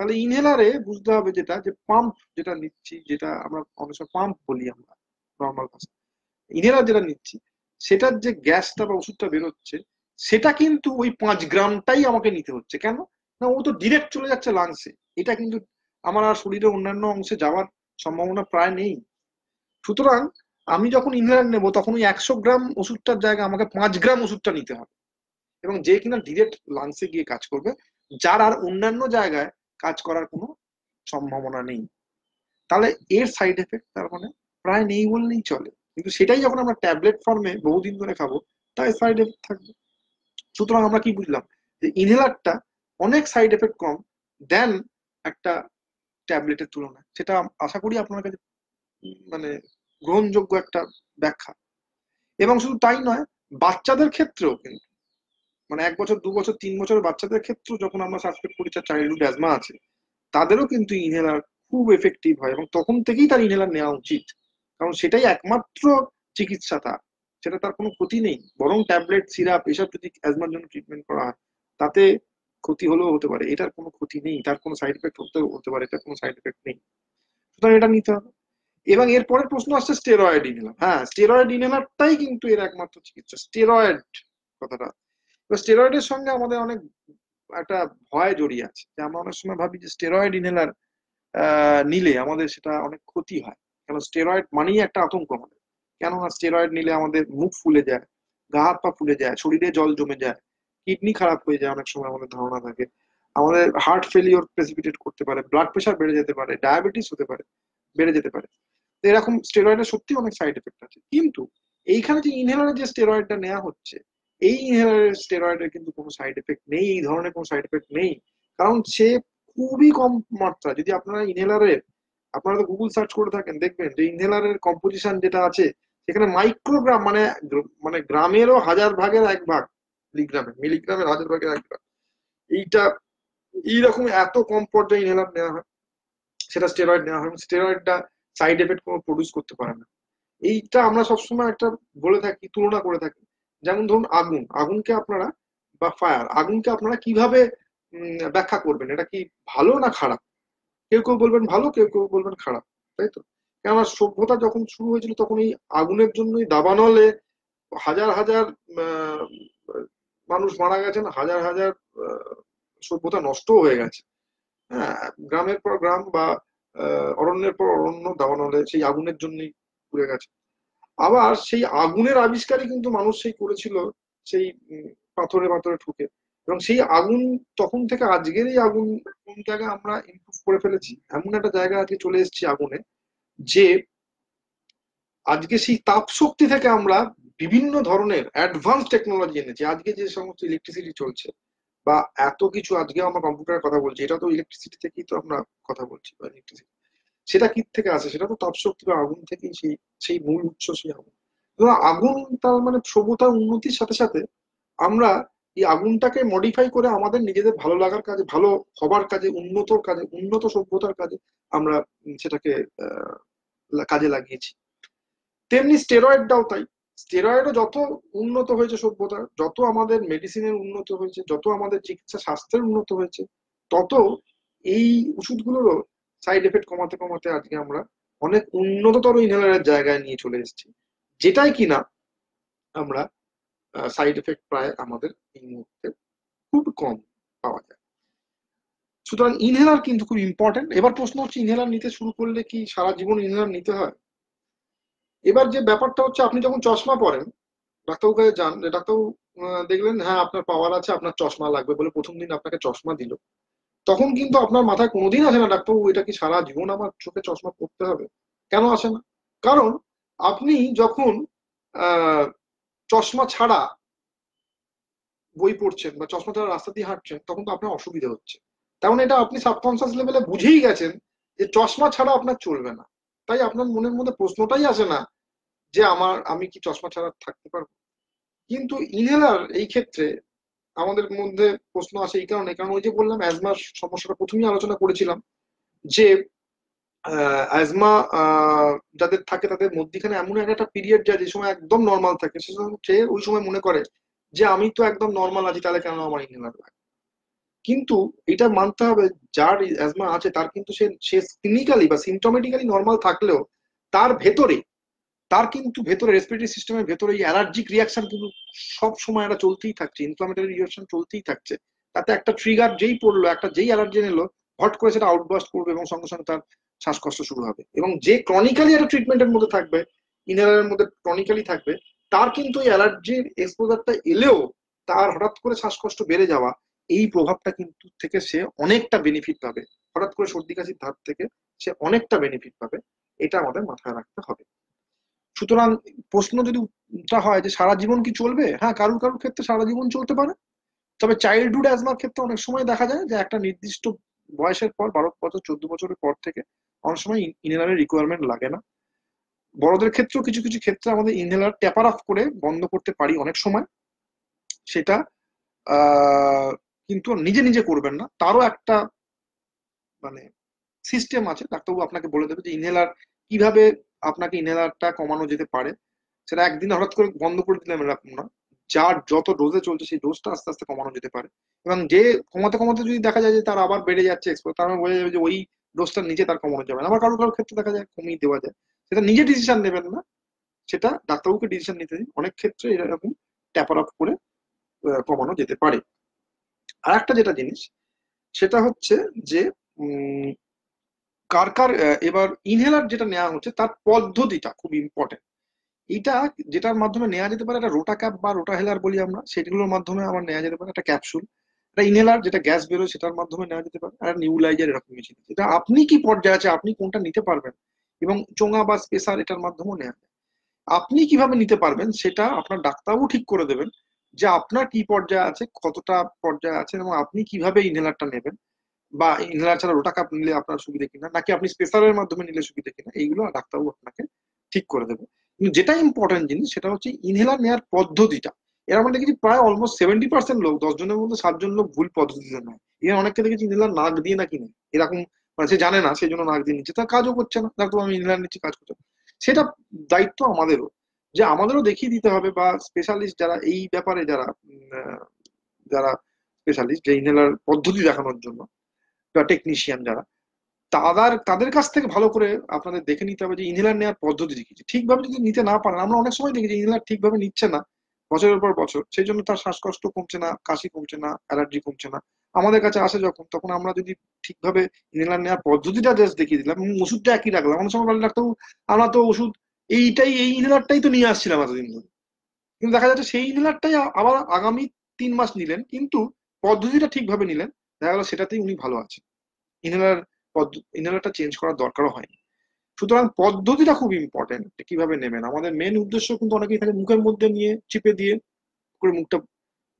তাহলে ইনহেলারে বুঝতে হবে যেটা, যে পাম্প যেটা নিচ্ছি, যেটা আমরা অনেক পাম্প বলি আমরা নর্মাল ভাষা ইনহেলার যেটা নিচ্ছি, সেটার যে গ্যাসটা বা ওষুধটা বেরোচ্ছে, সেটা কিন্তু ওই পাঁচ গ্রামটাই আমাকে নিতে হচ্ছে। কেন? না, ও তো ডিরেক্ট চলে যাচ্ছে লাংসে এটা কিন্তু আমার আর শরীরের অন্যান্য অংশে যাওয়ার সম্ভাবনা প্রায় নেই। সুতরাং আমি যখন ইনহেলার নেব, তখন ওই একশো গ্রাম ওষুধটার জায়গায় আমাকে পাঁচ গ্রাম ওষুধটা নিতে হবে। এবং যে কিনা ডিরেক্ট লাংসে গিয়ে কাজ করবে যার আর অন্যান্য জায়গায় কাজ করার কোনো সম্ভাবনা নেই। তাহলে এর সাইড এফেক্ট তার মানে প্রায় নেই বললেই চলে। কিন্তু সেটাই যখন আমরা ট্যাবলেট ফর্মে বহুদিন ধরে খাব তাই সাইড এফেক্ট থাকবে। সুতরাং আমরা কি বুঝলাম? যে ইনহেলারটা অনেক সাইড এফেক্ট কম দেন একটা ট্যাবলেটের তুলনায়। সেটা আশা করি আপনার কাছে মানে গ্রহণযোগ্য একটা ব্যাখ্যা। এবং শুধু তাই নয়, বাচ্চাদের ক্ষেত্রেও কিন্তু মানে এক বছর, দু বছর, তিন বছর বাচ্চাদের ক্ষেত্রে যখন আমরা সাসপেক্ট করি তার চাইল্ডহুড অ্যাজমা আছে, তাদেরও কিন্তু ইনহেলার খুব এফেক্টিভ হয় এবং তখন থেকেই তার ইনহেলার নেওয়া উচিত। কারণ সেটাই একমাত্র চিকিৎসা তার, সেটা তার কোনো ক্ষতি নেই। বরং ট্যাবলেট, সিরাপ এসব যদি অ্যাজমার জন্য ট্রিটমেন্ট করা হয়, তাতে ক্ষতি হলেও হতে পারে। এটার কোনো ক্ষতি নেই, তার কোনো সাইড এফেক্ট হতে হতে পারে এটার কোনো সাইড এফেক্ট নেই। সুতরাং এটা নিতে হবে। এবং এর পরের প্রশ্ন আসছে স্টেরয়েড ইনহেলার হ্যাঁ স্টেরয়েড ইনহেলারটাই কিন্তু এর একমাত্র চিকিৎসা। স্টেরয়েড কথাটা। স্টেরয়েডের সঙ্গে আমাদের অনেক একটা ভয় জড়িয়ে আছে। যে আমরা অনেক সময় ভাবি যে স্টেরয়েড ইনহেলার নিলে আমাদের সেটা অনেক ক্ষতি হয়। কারণ স্টেরয়েড মানেই একটা আতঙ্ক আমাদের। কেননা স্টেরয়েড নিলে আমাদের মুখ ফুলে যায়, গা হাত পা ফুলে যায়, শরীরে জল জমে যায়, কিডনি খারাপ হয়ে যায় অনেক সময় আমাদের ধারণা থাকে। আমাদের হার্ট ফেলিওর প্রেসিপিটেট করতে পারে ব্লাড প্রেশার বেড়ে যেতে পারে ডায়াবেটিস হতে পারে, বেড়ে যেতে পারে। এরকম স্টেরয়েডের সত্যি অনেক সাইড এফেক্ট আছে। কিন্তু এইখানে যে ইনহেলারের যে স্টেরয়েডটা নেওয়া হচ্ছে এই ইনহেলারের স্টেরয়েডের কিন্তু কোনো সাইড এফেক্ট নেই, এই ধরনের কোনো সাইড এফেক্ট নেই। কারণ সে খুবই কম মাত্রা, যদি আপনারা ইনহেলারের আপনারা তো গুগল সার্চ করে থাকেন, দেখবেন যে ইনহেলারের কম্পোজিশন যেটা আছে, সেখানে মাইক্রোগ্রাম মানে মানে গ্রামেরও হাজার ভাগের এক ভাগ মিলিগ্রামের মিলিগ্রামের হাজার ভাগের এক ভাগ। এইটা, এইরকম এত কম পর্যায়ে ইনহেলার নেওয়া হয়, সেটা স্টেরয়েড নেওয়া হয় স্টেরয়েডটা সাইড এফেক্ট কোনো প্রডিউস করতে পারে না। এইটা আমরা সবসময় একটা বলে থাকি, তুলনা করে থাকি। যেমন ধরুন আগুন, আগুনকে আপনারা বা ফায়ার আগুনকে আপনারা কীভাবে ব্যাখ্যা করবেন? এটা কি ভালো না খারাপ? কেউ কেউ বলবেন ভালো, কেউ কেউ বলবেন খারাপ, তাই তো? কেননা সভ্যতা যখন শুরু হয়েছিল তখন এই আগুনের জন্যই দাবানলে হাজার হাজার মানুষ মারা গেছেন, হাজার হাজার সভ্যতা নষ্ট হয়ে গেছে। হ্যাঁ গ্রামের পর গ্রাম বা অরণ্যের পর অরণ্য দাবানলে সেই আগুনের জন্যই পুড়ে গেছে। আবার সেই আগুনের আবিষ্কারই কিন্তু মানুষ সেই করেছিল, সেই পাথরে পাথরে ঠুকে এবং সেই আগুন তখন থেকে আজকের এই আগুন জায়গায় আমরা ইম্প্রুভ করে ফেলেছি? এমন একটা জায়গা আজকে চলে এসেছি আগুনে, যে আজকে সেই তাপ শক্তি থেকে আমরা বিভিন্ন ধরনের অ্যাডভান্স টেকনোলজি এনেছি। আজকে যে সমস্ত ইলেকট্রিসিটি চলছে বা এত কিছু আজকে আমরা কম্পিউটারের কথা বলছি, এটা তো ইলেকট্রিসিটি থেকেই তো আমরা কথা বলছি, বা ইলেকট্রিসিটি সেটা কি থেকে আসে? সেটা তো তাপশক্তি বা আগুন থেকেই সেই সেই মূল উৎস, সেই আগুন। আগুন তার মানে সভ্যতার উন্নতির সাথে সাথে আমরা এই আগুনটাকে মডিফাই করে আমাদের নিজেদের ভালো লাগার কাজে, ভালো হবার কাজে উন্নত কাজে, উন্নত সভ্যতার কাজে আমরা সেটাকে কাজে লাগিয়েছি। তেমনি স্টেরয়েডটাও তাই। স্টেরয়েডও যত উন্নত হয়েছে সভ্যতা, যত আমাদের মেডিসিনের উন্নত হয়েছে, যত আমাদের চিকিৎসা স্বাস্থ্যের উন্নত হয়েছে, তত এই ওষুধগুলোরও সাইড এফেক্ট কমাতে কমাতে আজকে আমরা অনেক উন্নততর ইনহেলারের জায়গায় নিয়ে চলে এসেছি। যেটাই কিনা আমরা সাইড এফেক্ট প্রায় আমাদের এই মুহূর্তে খুব কম পাওয়া যায়। সুতরাং ইনহেলার কিন্তু খুব ইম্পর্টেন্ট এবার প্রশ্ন হচ্ছে ইনহেলার নিতে শুরু করলে কি সারা জীবন ইনহেলার নিতে হয়? এবার যে ব্যাপারটা হচ্ছে, আপনি যখন চশমা পরেন কাছে যান, ডাক্তারবাবু দেখলেন হ্যাঁ আপনার পাওয়ার আছে, আপনার চশমা লাগবে বলে প্রথম দিন আপনাকে চশমা দিল। তখন কিন্তু আপনার মাথায় কোনোদিন আসে না, ডাক্তারবাবু, এটা কি সারা জীবন আমার চোখে চশমা পড়তে হবে? কেন আসে না? কারণ আপনি যখন চশমা ছাড়া বই পড়ছেন বা চশমা ছাড়া রাস্তা দিয়ে হাঁটছেন, তখন তো আপনার অসুবিধা হচ্ছে। তেমন এটা আপনি সাবকনসিয়াস লেভেলে বুঝেই গেছেন যে চশমা ছাড়া আপনার চলবে না। তাই আপনার মনের মধ্যে প্রশ্নটাই আসে না যে আমার, আমি কি চশমা ছাড়া থাকতে পারব? কিন্তু ইনহেলার এই ক্ষেত্রে আমাদের মধ্যে প্রশ্ন আসে এই কারণে, কারণ ওই যে বললাম অ্যাজমার সমস্যাটা প্রথমেই আলোচনা করেছিলাম যে অ্যাজমা যাদের থাকে তাদের মধ্যখানে এমন একটা পিরিয়ড যায় যে সময় একদম নর্মাল থাকে। সে ওই সময় মনে করে যে, আমি তো একদম নর্মাল আছি, তাহলে কেন আমার ইনহেলার লাগে কিন্তু এটা মানতে হবে, যার অ্যাজমা আছে, তার কিন্তু সে সে ক্লিনিক্যালি বা সিমটোমেটিক্যালি নর্মাল থাকলেও তার ভেতরে তার কিন্তু ভেতরে রেসপিরেটরি সিস্টেমের ভেতরে এই অ্যালার্জিক রিয়াকশন কিন্তু সব সময় এটা চলতেই থাকছে ইনফ্লামেটরি রিয়াকশন চলতেই থাকছে। তাতে একটা ট্রিগার যেই পড়ল, একটা যেই অ্যালার্জি এলো, হট করে সেটা আউটবাস্ট করবে এবং সঙ্গে সঙ্গে তার শ্বাসকষ্ট শুরু হবে। এবং যে ক্রনিক্যালি একটা ট্রিটমেন্টের মধ্যে থাকবে ইনহেলারের মধ্যে ক্রনিক্যালি থাকবে, তার কিন্তু এই অ্যালার্জির এক্সপোজারটা এলেও তার হঠাৎ করে শ্বাসকষ্ট বেড়ে যাওয়া, এই প্রভাবটা কিন্তু থেকে সে অনেকটা বেনিফিট পাবে। হঠাৎ করে সর্দি কাশির ধার থেকে সে অনেকটা বেনিফিট পাবে। এটা আমাদের মাথায় রাখতে হবে। সুতরাং প্রশ্ন যদি হয় যে সারা জীবন কি চলবে? হ্যাঁ কারুর কারুর ক্ষেত্রে সারা জীবন চলতে পারে। তবে চাইল্ডহুড অ্যাজমার ক্ষেত্রে অনেক সময় দেখা যায় যে একটা নির্দিষ্ট বয়সের পর, বারো বছর চোদ্দ বছরের পর থেকে অনেক সময় ইনহেলারের রিকোয়ারমেন্ট লাগে না। বড়দের ক্ষেত্রেও কিছু কিছু ক্ষেত্রে আমাদের ইনহেলার ট্যাপার অফ করে বন্ধ করতে পারি অনেক সময়। সেটা কিন্তু নিজে নিজে করবেন না। তারও একটা মানে সিস্টেম আছে। ডাক্তারবাবু আপনাকে বলে দেবে যে ইনহেলার কীভাবে আপনাকে ইনহেলারটা কমানো যেতে পারে। সেটা একদিন হঠাৎ করে বন্ধ করে দিলাম এরকম না, যার যত ডোজে চলছে সেই ডোজটা আস্তে আস্তে কমানো যেতে পারে। এবং যে কমাতে কমাতে যদি দেখা যায় যে তার আবার বেড়ে যাচ্ছে এক্সপোজ তার বোঝা যাবে যে ওই ডোজটার নিচে তার কমানো যাবে না। আবার কারও কারোর ক্ষেত্রে দেখা যায় কমিয়ে দেওয়া যায়। সেটা নিজে ডিসিশন নেবেন না, সেটা ডাক্তারবাবুকে ডিসিশন নিতে দিন। অনেক ক্ষেত্রে এরকম ট্যাপার অফ করে কমানো যেতে পারে। আর একটা যেটা জিনিস, সেটা হচ্ছে যে কার কার এবার ইনহেলার যেটা নেওয়া হচ্ছে তার পদ্ধতিটা খুব ইম্পর্টেন্ট এটা যেটার মাধ্যমে নেওয়া যেতে পারে একটা রোটা ক্যাপ বা রোটা হেলার বলি আমরা, সেগুলোর মাধ্যমে আমার নেওয়া যেতে পারে, একটা ক্যাপসুল একটা ইনহেলার যেটা গ্যাস বেরোয়, সেটার মাধ্যমে নেওয়া যেতে পারে, আর নিউলাইজার এরকম মেশিন এটা আপনি কি পর্যায়ে আছে, আপনি কোনটা নিতে পারবেন, এবং চোঙা বা স্পেসার এটার মাধ্যমেও নেওয়া যায়। আপনি কীভাবে নিতে পারবেন, সেটা আপনার ডাক্তারও ঠিক করে দেবেন যে আপনার কি পর্যায়ে আছে, কতটা পর্যায়ে আছে, এবং আপনি কীভাবে ইনহেলারটা নেবেন। বা ইনহেলার ছাড়া রোটা কাপ নিলে আপনার সুবিধা কিনা, নাকি আপনি স্পেশালের মাধ্যমে নিলে সুবিধা কিনা, এইগুলো ডাক্তারবাবু আপনাকে ঠিক করে দেবে। কিন্তু যেটা ইম্পর্টেন্ট জিনিস, সেটা হচ্ছে ইনহেলার নেওয়ার পদ্ধতিটা। এর মধ্যে দেখেছি প্রায় অলমোস্ট সেভেন্টি পার্সেন্ট লোক, দশ জনের মধ্যে সাতজন লোক ভুল পদ্ধতিতে নেয়। এর অনেককে দেখেছি ইনহেলার নাক দিয়ে নাকি নেয়। এরকম মানে সে জানে না, সেই জন্য নাক দিয়ে নিচ্ছে। তার কাজও করছে না। ডাক্তার আমি ইনহেলার নিচ্ছি, কাজ করছে সেটা দায়িত্ব আমাদেরও। যে আমাদেরও দেখিয়ে দিতে হবে বা স্পেশালিস্ট যারা, এই ব্যাপারে যারা যারা স্পেশালিস্ট যে ইনহেলার পদ্ধতি দেখানোর জন্য বা টেকনিশিয়ান যারা, তাদের তাদের কাছ থেকে ভালো করে আপনাদের দেখে নিতে হবে যে ইনহেলার নেওয়ার পদ্ধতি দেখিয়েছে ঠিকভাবে যদি নিতে না পারেন, আমরা অনেক সময় দেখি যে ইনহেলার ঠিকভাবে নিচ্ছে না, বছরের পর বছর। সেই জন্য তার শ্বাসকষ্ট কমছে না, কাশি কমছে না অ্যালার্জি কমছে না। আমাদের কাছে আসে যখন, তখন আমরা যদি ঠিকভাবে ইনহেলার নেওয়ার পদ্ধতিটা জাস্ট দেখিয়ে দিলাম ওষুধটা একই রাখলাম। অনেক সময় বলে ডাক্তার আমরা তো ওষুধ, এইটাই, এই ইনহেলারটাই তো নিয়ে আসছিলাম এতদিন ধরে। কিন্তু দেখা যাচ্ছে সেই ইনহেলারটাই আবার আগামী তিন মাস নিলেন, কিন্তু পদ্ধতিটা ঠিকভাবে নিলেন। দেখা গেল সেটাতেই উনি ভালো আছেন। ইনহেলার ইনহেলারটা চেঞ্জ করার দরকারও হয়নি। সুতরাং পদ্ধতিটা খুব ইম্পর্টেন্ট কীভাবে নেবেন? আমাদের মেন উদ্দেশ্য কিন্তু অনেকেই থাকে মুখের মধ্যে নিয়ে চিপে দিয়ে করে মুখটা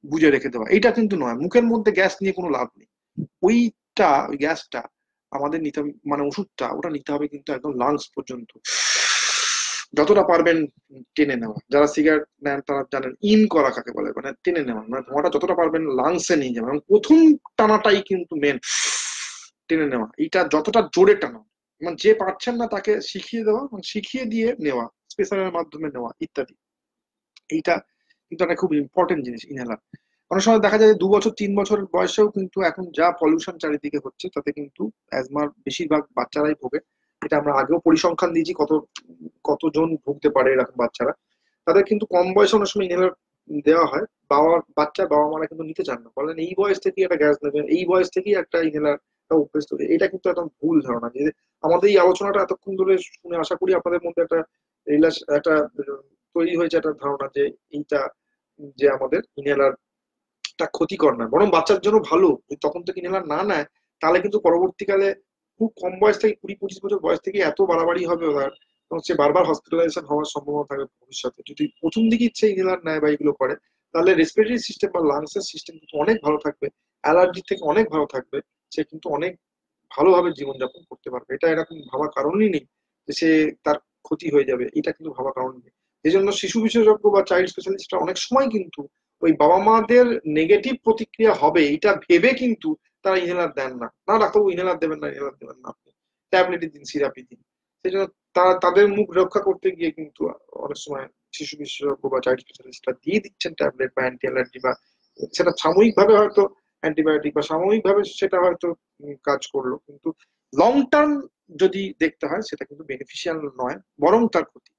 বুঝে রেখে দেওয়া। এইটা কিন্তু নয়, মুখের মধ্যে গ্যাস নিয়ে কোনো লাভ নেই। ওইটা, ওই গ্যাসটা আমাদের নিতে মানে ওষুধটা, ওটা নিতে হবে কিন্তু একদম লাংস পর্যন্ত। যতটা পারবেন টেনে নেওয়া। যারা সিগারেট নেন, তারা জানেন ইন করা কাকে বলে মানে টেনে নেওয়া মানে ধোঁয়াটা যতটা পারবেন লাংসে নিয়ে যাবেন। এবং প্রথম টানাটাই কিন্তু মেন টেনে নেওয়া। এটা যতটা জোরে টানা মানে যে পারছেন না তাকে শিখিয়ে দেওয়া এবং শিখিয়ে দিয়ে নেওয়া স্পেশালের মাধ্যমে নেওয়া, ইত্যাদি। এইটা কিন্তু একটা খুব ইম্পর্টেন্ট জিনিস ইনহেলার অনেক সময় দেখা যায় দু বছর, তিন বছর বয়সেও কিন্তু এখন যা পলিউশন চারিদিকে হচ্ছে, তাতে কিন্তু অ্যাজমার বেশিরভাগ বাচ্চারাই ভোগে। এটা আমরা আগেও পরিসংখ্যান দিয়েছি, কত, কতজন ভুগতে পারে এরকম বাচ্চারা। তাদের কিন্তু কম বয়সে অনেক সময় ইনহেলার দেওয়া হয়। বাবা, বাচ্চা, বাবা মারা কিন্তু নিতে চান না। বলেন এই বয়স থেকেই একটা গ্যাস নেবেন, এই বয়স থেকেই একটা ইনহেলার অভ্যেস তৈরি এটা কিন্তু একদম ভুল ধারণা। যে আমাদের এই আলোচনাটা এতক্ষণ ধরে শুনে আশা করি আপনাদের মধ্যে একটা রিলাস একটা তৈরি হয়েছে একটা ধারণা যে এইটা, যে আমাদের ইনহেলার টা ক্ষতিকর না বরং বাচ্চার জন্য ভালো। তখন থেকে ইনহেলার না নেয়, তাহলে কিন্তু পরবর্তীকালে খুব কম বয়স থেকে, কুড়ি পঁচিশ বছর বয়স থেকে এত বাড়াবাড়ি হবে ওনার, এবং সে বারবার হসপিটালাইজেশন হওয়ার সম্ভাবনা থাকবে ভবিষ্যতে। যদি প্রথম দিকে ইচ্ছে ইনহেলার নেয় বা এগুলো করে, তাহলে রেসপিরেটরি সিস্টেম বা লাংসের সিস্টেম কিন্তু অনেক ভালো থাকবে অ্যালার্জি থেকে অনেক ভালো থাকবে, সে কিন্তু অনেক ভালোভাবে জীবনযাপন করতে পারবে। এটা এরকম ভাবার কারণই নেই যে সে তার ক্ষতি হয়ে যাবে, এটা কিন্তু ভাবার কারণ নেই। এই জন্য শিশু বিশেষজ্ঞ বা চাইল্ড স্পেশালিস্টরা অনেক সময় কিন্তু ওই বাবা মাদের নেগেটিভ প্রতিক্রিয়া হবে, এটা ভেবে কিন্তু তারা ইনহেলার দেন না। না ডাক্তারবাবু ইনহেলার দেবেন না ইনহেলার দেবেন না আপনি। ট্যাবলেটই দিন সিরাপি দিন। সেই জন্য তারা, তাদের মুখ রক্ষা করতে গিয়ে কিন্তু অনেক সময় শিশু বিশেষজ্ঞ বা চাইল্ড স্পেশালিস্টরা দিয়ে দিচ্ছেন ট্যাবলেট বা অ্যান্টি অ্যালার্জি বা সেটা সাময়িকভাবে হয়তো অ্যান্টিবায়োটিক বা সাময়িকভাবে সেটা হয়তো কাজ করল। কিন্তু লং টার্ম যদি দেখতে হয়, সেটা কিন্তু বেনিফিশিয়াল নয়, বরং তার ক্ষতি।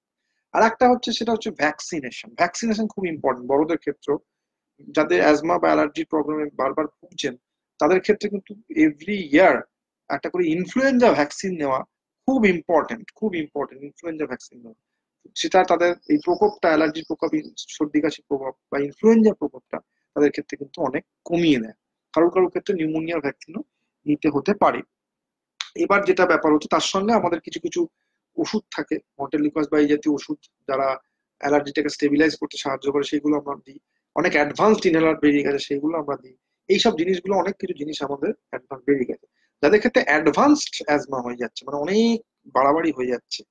আর একটা হচ্ছে, সেটা হচ্ছে ভ্যাকসিনেশন ভ্যাকসিনেশন খুব ইম্পর্টেন্ট বড়দের ক্ষেত্রেও যাদের অ্যাজমা বা অ্যালার্জির প্রবলেমে বারবার ভুগছেন তাদের ক্ষেত্রে কিন্তু এভরি ইয়ার একটা করে ইনফ্লুয়েঞ্জা ভ্যাকসিন নেওয়া খুব ইম্পর্টেন্ট খুব ইম্পর্টেন্ট ইনফ্লুয়েঞ্জা ভ্যাকসিন নেওয়া। সেটা তাদের এই প্রকোপটা অ্যালার্জির প্রকোপ, সর্দি কাশির প্রভাব বা ইনফ্লুয়েঞ্জা প্রকোপটা তাদের ক্ষেত্রে কিন্তু অনেক কমিয়ে দেয়। কারও কারও ক্ষেত্রে নিউমোনিয়ার ভ্যাকসিনও নিতে হতে পারে। এবার যেটা ব্যাপার হচ্ছে, তার সঙ্গে আমাদের কিছু কিছু ওষুধ থাকে মন্টেলিকাস বা এই জাতীয় ওষুধ যারা অ্যালার্জিটাকে স্টেবিলাইজ করতে সাহায্য করে, সেগুলো আমরা দিই। অনেক অ্যাডভান্সড ইনহেলার বেরিয়ে গেছে, সেগুলো আমরা দিই। এইসব জিনিসগুলো অনেক কিছু জিনিস আমাদের অ্যাডভান্স বেরিয়ে গেছে। যাদের ক্ষেত্রে অ্যাডভান্সড অ্যাজমা হয়ে যাচ্ছে মানে অনেক বাড়াবাড়ি হয়ে যাচ্ছে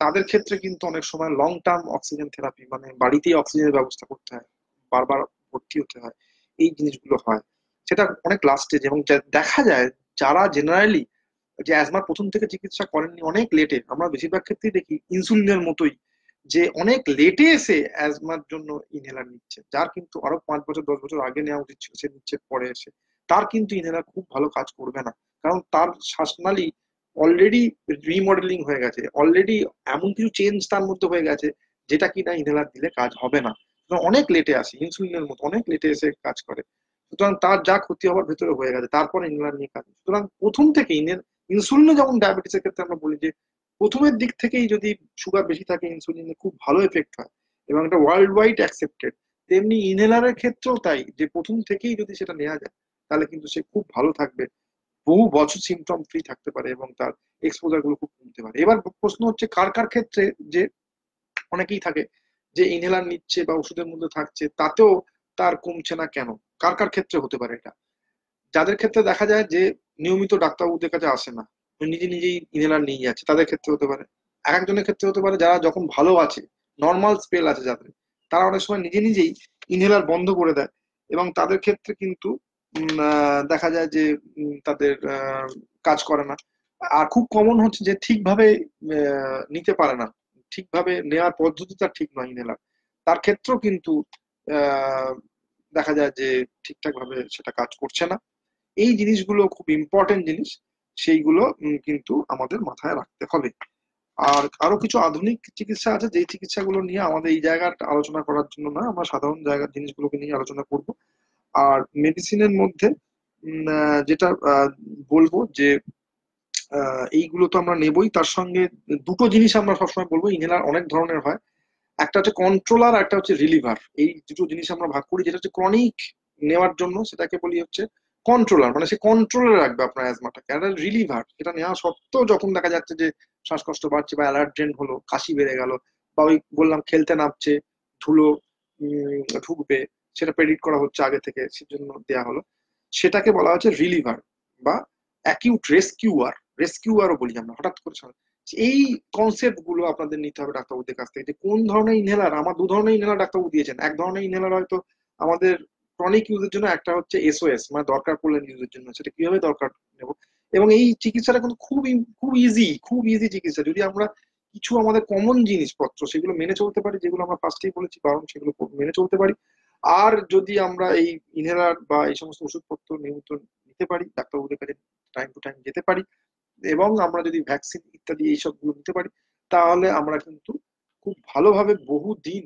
তাদের ক্ষেত্রে কিন্তু অনেক সময় লং টার্ম অক্সিজেন থেরাপি মানে বাড়িতেই অক্সিজেনের ব্যবস্থা করতে হয়, বারবার ভর্তি হতে হয়, এই জিনিসগুলো হয়। সেটা অনেক লাস্টেজ এবং দেখা যায় যারা জেনারেলি যে অ্যাজমার প্রথম থেকে চিকিৎসা করেননি অনেক লেটে আমরা বেশিরভাগ ক্ষেত্রেই দেখি ইনসুলিনের মতোই যে অনেক লেটে এসে অ্যাজমার জন্য ইনহেলার নিচ্ছে। যার কিন্তু আরও পাঁচ বছর, দশ বছর আগে নেওয়া উচিত ছিল, সে নিচ্ছে পরে এসে। তার কিন্তু ইনহেলার খুব ভালো কাজ করবে না। কারণ তার শ্বাসনালী অলরেডি রিমডেলিং হয়ে গেছে। অলরেডি এমন কিছু চেঞ্জ তার মধ্যে হয়ে গেছে, যেটা কিনা ইনহেলার দিলে কাজ হবে না। অনেক লেটে আসে ইনসুলিনের মতো অনেক লেটে এসে কাজ করে। সুতরাং তার যা ক্ষতি হওয়ার ভেতরে হয়ে গেছে, তারপরে ইনহেলার নিয়ে কাজ। সুতরাং প্রথম থেকে ইনসুলিনে যেমন ডায়াবেটিসের ক্ষেত্রে আমরা বলি যে প্রথমের দিক থেকেই যদি সুগার বেশি থাকে ইনসুলিনে খুব ভালো এফেক্ট হয় এবং এটা ওয়ার্ল্ড ওয়াইড অ্যাকসেপ্টেড তেমনি ইনহেলারের ক্ষেত্রেও তাই, যে প্রথম থেকেই যদি সেটা নেওয়া যায়, তাহলে কিন্তু সে খুব ভালো থাকবে। বহু বছর সিমটম ফ্রি থাকতে পারে এবং তার এক্সপোজারগুলো খুব কমতে পারে। এবার প্রশ্ন হচ্ছে, কার কার ক্ষেত্রে যে অনেকেই থাকে, যে ইনহেলার নিচ্ছে বা ওষুধের মধ্যে থাকছে, তাতেও তার কমছে না কেন? কার কার ক্ষেত্রে হতে পারে এটা? যাদের ক্ষেত্রে দেখা যায় যে, নিয়মিত ডাক্তারবাবুদের কাছে আসে না। নিজে নিজেই ইনহেলার নিয়ে যাচ্ছে, তাদের ক্ষেত্রে হতে পারে। এক একজনের ক্ষেত্রে হতে পারে, যারা যখন ভালো আছে নর্মাল স্পেল আছে যাদের, তারা অনেক সময় নিজে নিজেই ইনহেলার বন্ধ করে দেয়। এবং তাদের ক্ষেত্রে কিন্তু দেখা যায় যে তাদের কাজ করে না। আর খুব কমন হচ্ছে যে, ঠিকভাবে নিতে পারে না। ঠিকভাবে নেওয়ার পদ্ধতিটা ঠিক নয় ইনহেলার তার ক্ষেত্রেও কিন্তু দেখা যায় যে ঠিকঠাক ভাবে সেটা কাজ করছে না। এই জিনিসগুলো খুব ইম্পর্টেন্ট জিনিস। সেইগুলো কিন্তু আমাদের মাথায় রাখতে হবে। আর আরও কিছু আধুনিক চিকিৎসা আছে, যেই চিকিৎসাগুলো নিয়ে আমাদের এই জায়গাটা আলোচনা করার জন্য না আমরা সাধারণ জায়গার জিনিসগুলোকে নিয়ে আলোচনা করব। আর মেডিসিনের মধ্যে যেটা বলব যে এইগুলো তো আমরা নেবই, তার সঙ্গে দুটো জিনিস আমরা সবসময় বলব ইনহেলার অনেক ধরনের হয়। একটা হচ্ছে কন্ট্রোলার একটা হচ্ছে রিলিভার এই দুটো জিনিস আমরা ভাগ করি, যেটা হচ্ছে ক্রনিক নেওয়ার জন্য, সেটাকে বলি হচ্ছে কন্ট্রোলার মানে সে কন্ট্রোলে রাখবে আপনার অ্যাজমাটাকে আর রিলিভার এটা নেওয়া সত্ত্বেও যখন দেখা যাচ্ছে যে শ্বাসকষ্ট বাড়ছে বা অ্যালার্জেন্ট হলো, কাশি বেড়ে গেল বা ওই বললাম খেলতে নামছে, ধুলো ঢুকবে, সেটা প্রেডিক্ট করা হচ্ছে আগে থেকে, সেজন্য দেওয়া হলো। সেটাকে বলা হচ্ছে রিলিভার বা অ্যাকিউট রেস্কিউয়ার রেস্কিউয়ারও বলি আমরা, হঠাৎ করে এই কনসেপ্টগুলো আপনাদের নিতে হবে ডাক্তারবাবুদের কাছ থেকে, যে কোন ধরনের ইনহেলার আমার দু ধরনের ইনহেলার ডাক্তারবাবু দিয়েছেন। এক ধরনের ইনহেলার হয়তো আমাদের ক্রনিক ইউজের জন্য একটা হচ্ছে এসওএস মানে দরকার পড়লেন ইউজের জন্য, সেটা কীভাবে দরকার নেব? এবং এই চিকিৎসাটা কিন্তু খুব খুব ইজি খুব ইজি চিকিৎসা। যদি আমরা কিছু আমাদের কমন জিনিসপত্র, সেগুলো মেনে চলতে পারি, যেগুলো আমরা ফার্স্টেই বলেছি কারণ সেগুলো মেনে চলতে পারি। আর যদি আমরা এই ইনহেলার বা এই সমস্ত ওষুধপত্র নিয়মিত নিতে পারি, ডাক্তারবাবুদের কাছে টাইম টু টাইম যেতে পারি, এবং আমরা যদি ভ্যাকসিন ইত্যাদি এইসবগুলো নিতে পারি, তাহলে আমরা কিন্তু খুব ভালোভাবে বহু দিন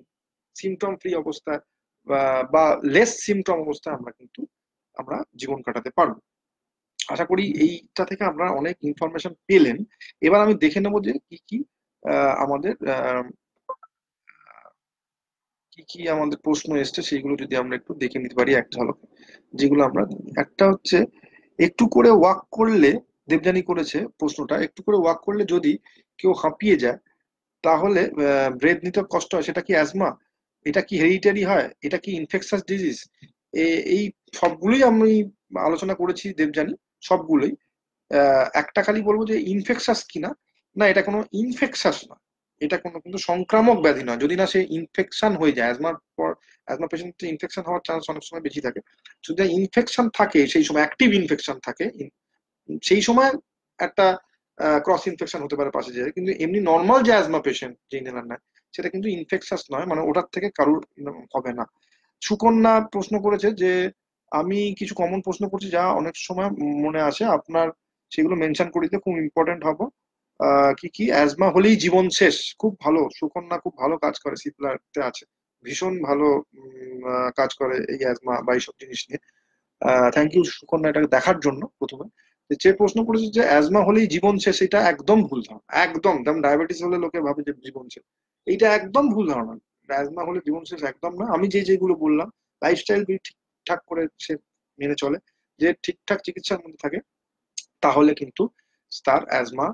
সিমটম ফ্রি অবস্থায় বা লেস সিমটম অবস্থায় আমরা কিন্তু আমরা জীবন কাটাতে পারব। আশা করি এইটা থেকে আমরা অনেক ইনফরমেশন পেলেন। এবার আমি দেখে নেব যে কি কি আমাদের কি কি আমাদের প্রশ্ন এসছে, সেইগুলো যদি আমরা একটু দেখে নিতে পারি একটা হলো যেগুলো আমরা, একটা হচ্ছে, একটু করে ওয়াক করলে, দেবযানী করেছে প্রশ্নটা, একটু করে ওয়াক করলে যদি কেউ হাঁপিয়ে যায়, তাহলে ব্রেথ নিতে কষ্ট হয়, সেটা কি অ্যাজমা এটা কি হেরিটারি হয়? এটা কি ইনফেকশাস ডিজিজ এই সবগুলোই আমি আলোচনা করেছি দেবযানী, সবগুলোই। একটা খালি বলব যে ইনফেকশাস কিনা? না, এটা কোনো ইনফেকশাস না এটা কোনো কিন্তু সংক্রামক ব্যাধি নয়। যদি না সে ইনফেকশন হয়ে যায় অ্যাজমার পর অ্যাজমা পেশেন্ট ইনফেকশন হওয়ার চান্স অনেক সময় বেশি থাকে। যদি ইনফেকশন থাকে, সেই সময় অ্যাক্টিভ ইনফেকশন থাকে সেই সময় একটা ক্রস ইনফেকশন হতে পারে পাশে যায়। কিন্তু এমনি নর্মাল যে অ্যাজমা পেশেন্ট যে ইনহেলার নেয় সেটা কিন্তু ইনফেকশাস নয় মানে ওটার থেকে কারুর হবে না। সুকন্যা প্রশ্ন করেছে যে, আমি কিছু কমন প্রশ্ন করছি যা অনেক সময় মনে আসে, আপনার সেগুলো মেনশন করিতে খুব ইম্পর্টেন্ট হব। কি কি? অ্যাজমা হলেই জীবন শেষ। খুব ভালো, সুকন্যা খুব ভালো কাজ করে সিপ্লাতে আছে। ভীষণ ভালো কাজ করে এই অ্যাজমা বা এইসব জিনিস নিয়ে। থ্যাংক ইউ সুকন্যা এটাকে দেখার জন্য প্রথমে। যে প্রশ্ন করেছে যে অ্যাজমা হলেই জীবন শেষ, এটা একদম ভুল ধারণা, একদম। যেমন ডায়াবেটিস হলে লোকে ভাবে যে জীবন শেষ। এইটা একদম ভুল ধারণা। অ্যাজমা হলে জীবন শেষ একদম না। আমি যে যেগুলো বললাম লাইফস্টাইল ঠিকঠাক করে সে মেনে চলে, যে ঠিকঠাক চিকিৎসার মধ্যে থাকে, তাহলে কিন্তু তার অ্যাজমা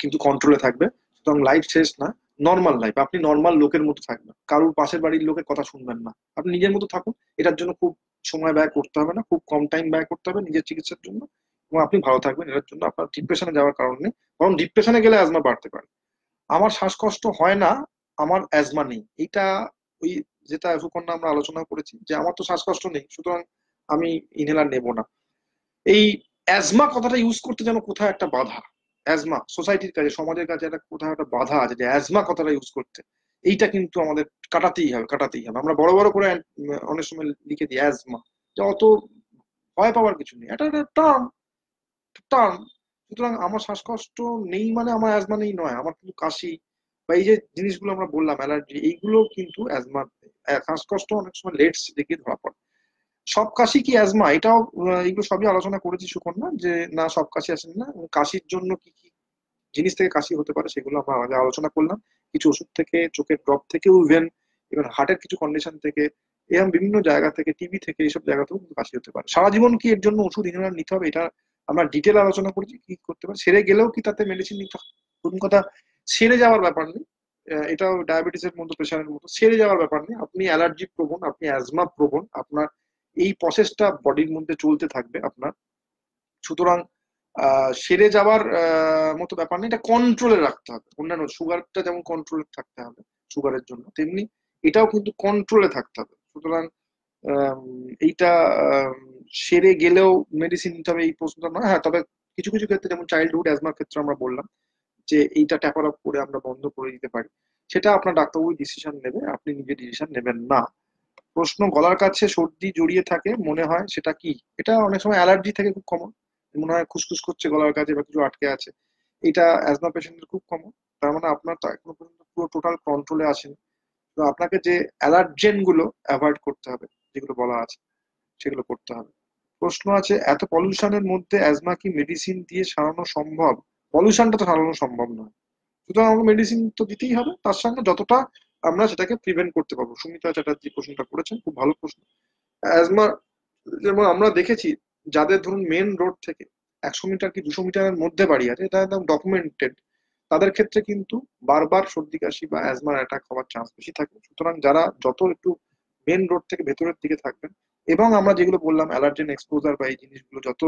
কিন্তু কন্ট্রোলে থাকবে। সুতরাং লাইফ শেষ না নর্মাল লাইফ আপনি নর্মাল লোকের মতো থাকবেন কারোর পাশের বাড়ির লোকের কথা শুনবেন না। আপনি নিজের মতো থাকুন। এটার জন্য খুব সময় ব্যয় করতে হবে না। খুব কম টাইম ব্যয় করতে হবে নিজের চিকিৎসার জন্য। এবং আপনি ভালো থাকবেন, এটার জন্য আপনার ডিপ্রেশনে যাওয়ার কারণ নেই। বরং ডিপ্রেশনে গেলে অ্যাজমা বাড়তে পারে। আমার শ্বাসকষ্ট হয় না, আমার অ্যাজমা নেই। এটা ওই যেটা সুকন্যা আমরা আলোচনা করেছি যে আমার তো শ্বাসকষ্ট নেই, সুতরাং আমি ইনহেলার নেব না। এই অ্যাজমা কথাটা ইউজ করতে যেন কোথাও একটা বাধা। অ্যাজমা সোসাইটির কাছে সমাজের কাছে একটা কোথাও একটা বাধা আছে যে অ্যাজমা কথাটা ইউজ করতে। এইটা কিন্তু আমাদের কাটাতেই হবে কাটাতেই হবে। আমরা বড় বড় করে অনেক সময় লিখে দিই অ্যাজমা যে অত ভয় পাওয়ার কিছু নেই। এটা একটা টার্ম টার্ম সুতরাং আমার শ্বাসকষ্ট নেই মানে আমার অ্যাজমা নেই নয়, আমার কিন্তু কাশি বা এই যে জিনিসগুলো আমরা বললাম অ্যালার্জি এইগুলো কিন্তু অ্যাজমা শ্বাসকষ্ট অনেক সময় লেটস দেখে ধরা পড়ে। সব কাশি কি অ্যাজমা এটাও এগুলো সবই আলোচনা করেছি সুকন্যা, যে না, সব কাশি আসেন না। কাশির জন্য কি কি জিনিস থেকে কাশি হতে পারে সেগুলো আমরা আগে আলোচনা করলাম। কিছু ওষুধ থেকে, চোখের ড্রপ থেকেও ইভেন ইভেন হার্টের কিছু কন্ডিশন থেকে এরকম বিভিন্ন জায়গা থেকে টিভি থেকে, এইসব জায়গা থেকেও কাশি হতে পারে। সারা জীবন কি এর জন্য ওষুধ ইনহেলার নিতে হবে? এটা আমরা ডিটেল আলোচনা করেছি, কি করতে পারে, সেরে গেলেও কি তাতে মেডিসিন নিতে প্রথম কথা, সেরে যাওয়ার ব্যাপার নেই এটাও ডায়াবেটিসের মতো প্রেশারের মতো, সেরে যাওয়ার ব্যাপার নেই, আপনি অ্যালার্জি প্রবণ, আপনি অ্যাজমা প্রবণ, আপনার এই প্রসেসটা বডির মধ্যে চলতে থাকবে আপনার। সুতরাং সেরে যাওয়ার মতো ব্যাপার নেই, এটা কন্ট্রোলে রাখতে হবে। অন্যান্য সুগারটা যেমন কন্ট্রোলে থাকতে হবে সুগারের জন্য, তেমনি এটাও কিন্তু কন্ট্রোলে থাকতে হবে। সুতরাং এইটা সেরে গেলেও মেডিসিন নিতে হবে এই প্রশ্নটা নয়। হ্যাঁ তবে কিছু কিছু ক্ষেত্রে যেমন চাইল্ডহুড অ্যাজমার ক্ষেত্রে আমরা বললাম যে, এইটা ট্যাপার আপ করে আমরা বন্ধ করে দিতে পারি। সেটা আপনার ডাক্তারবাবু ডিসিশন নেবে, আপনি নিজে ডিসিশন নেবেন না। প্রশ্ন গলার কাছে সর্দি জড়িয়ে থাকে মনে হয়, সেটা কি? এটা অনেক সময় অ্যালার্জি থেকে খুব কমন মনে হয় খুসখুস করছে গলার কাছে বা কিছু আটকে আছে। এটা অ্যাজমা পেশেন্টের খুব কমন তার মানে আপনার তো এখনও পর্যন্ত পুরো টোটাল কন্ট্রোলে আসেনি। তো আপনাকে যে অ্যালার্জেনগুলো অ্যাভয়েড করতে হবে যেগুলো বলা আছে, সেগুলো করতে হবে। প্রশ্ন আছে, এত পলিউশনের মধ্যে অ্যাজমা কি মেডিসিন দিয়ে সারানো সম্ভব? পলিউশনটা তো সারানো সম্ভব নয়। সুতরাং আমাকে মেডিসিন তো দিতেই হবে, তার সঙ্গে যতটা আমরা সেটাকে প্রিভেন্ট করতে পারব। সুমিতা চ্যাটার্জি প্রশ্নটা করেছেন, খুব ভালো প্রশ্ন। অ্যাজমা যেমন আমরা দেখেছি, যাদের ধরুন মেন রোড থেকে একশো মিটার কি দুশো মিটারের মধ্যে বাড়ি আছে, এটা একদম ডকুমেন্টেড তাদের ক্ষেত্রে কিন্তু বারবার সর্দি কাশি বা অ্যাজমার অ্যাটাক হওয়ার চান্স বেশি থাকে। সুতরাং যারা যত একটু মেন রোড থেকে ভেতরের দিকে থাকবেন। এবং আমরা যেগুলো বললাম অ্যালার্জেন এক্সপোজার বা এই জিনিসগুলো যত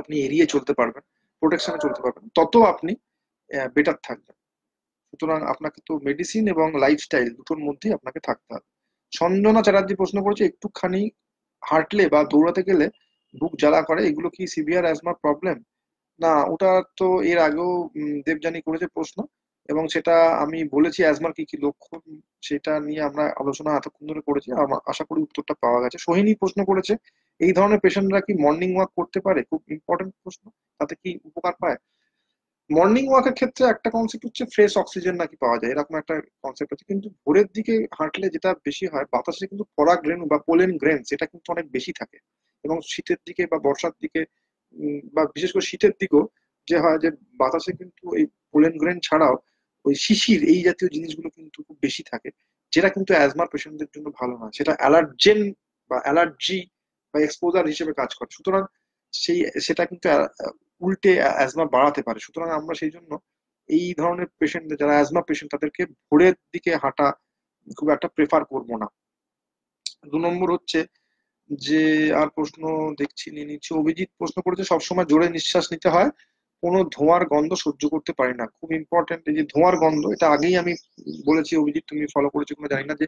আপনি এড়িয়ে চলতে পারবেন প্রোটেকশনে চলতে পারবেন, তত আপনি বেটার থাকবেন। সুতরাং আপনাকে তো মেডিসিন এবং লাইফস্টাইল দুটোর মধ্যেই আপনাকে থাকতে হবে। সঞ্জনা চ্যাটার্জি প্রশ্ন করেছে, একটুখানি হাঁটলে বা দৌড়াতে গেলে বুক জ্বালা করে, এগুলো কি সিভিয়ার অ্যাজমা প্রবলেম না, ওটা তো এর আগেও দেবজানি করেছে প্রশ্ন। এবং সেটা আমি বলেছি অ্যাজমার কি কি লক্ষণ সেটা নিয়ে আমরা আলোচনা এতক্ষণ ধরে করেছি আশা করি উত্তরটা পাওয়া গেছে। সোহিনী প্রশ্ন করেছে, এই ধরনের পেশেন্টরা কি মর্নিং ওয়াক করতে পারে? খুব ইম্পর্টেন্ট প্রশ্ন, তাতে কি উপকার পায়? মর্নিং ওয়াকের ক্ষেত্রে একটা কনসেপ্ট হচ্ছে ফ্রেশ অক্সিজেন নাকি পাওয়া যায়, এরকম একটা কনসেপ্ট আছে। কিন্তু ভোরের দিকে হাঁটলে যেটা বেশি হয়, বাতাসে কিন্তু গ্রেন বা পোলেন গ্রেন, সেটা কিন্তু অনেক বেশি থাকে। এবং শীতের দিকে বা বর্ষার দিকে বা বিশেষ করে শীতের দিকেও যে হয় যে বাতাসে কিন্তু এই পোলেন গ্রেন ছাড়াও ওই শিশির এই জাতীয় জিনিসগুলো কিন্তু খুব বেশি থাকে, যেটা কিন্তু অ্যাজমার পেশেন্টদের জন্য ভালো নয় সেটা অ্যালার্জেন বা অ্যালার্জি বা এক্সপোজার হিসেবে কাজ করে। সুতরাং সেই, সেটা কিন্তু উল্টে অ্যাজমা বাড়াতে পারে। সুতরাং আমরা সেই জন্য এই ধরনের পেশেন্টদের যারা অ্যাজমা পেশেন্ট তাদেরকে ভোরের দিকে হাঁটা খুব একটা প্রেফার করব না। দু নম্বর হচ্ছে যে, আর প্রশ্ন দেখছি নিচ্ছি। অভিজিৎ প্রশ্ন করেছে, সবসময় জোরে নিঃশ্বাস নিতে হয়। কোনো ধোঁয়ার গন্ধ সহ্য করতে পারি না। খুব ইম্পর্টেন্ট এই যে ধোঁয়ার গন্ধ, এটা আগেই আমি বলেছি অভিজিৎ, তুমি ফলো করেছ কোনো জানি না যে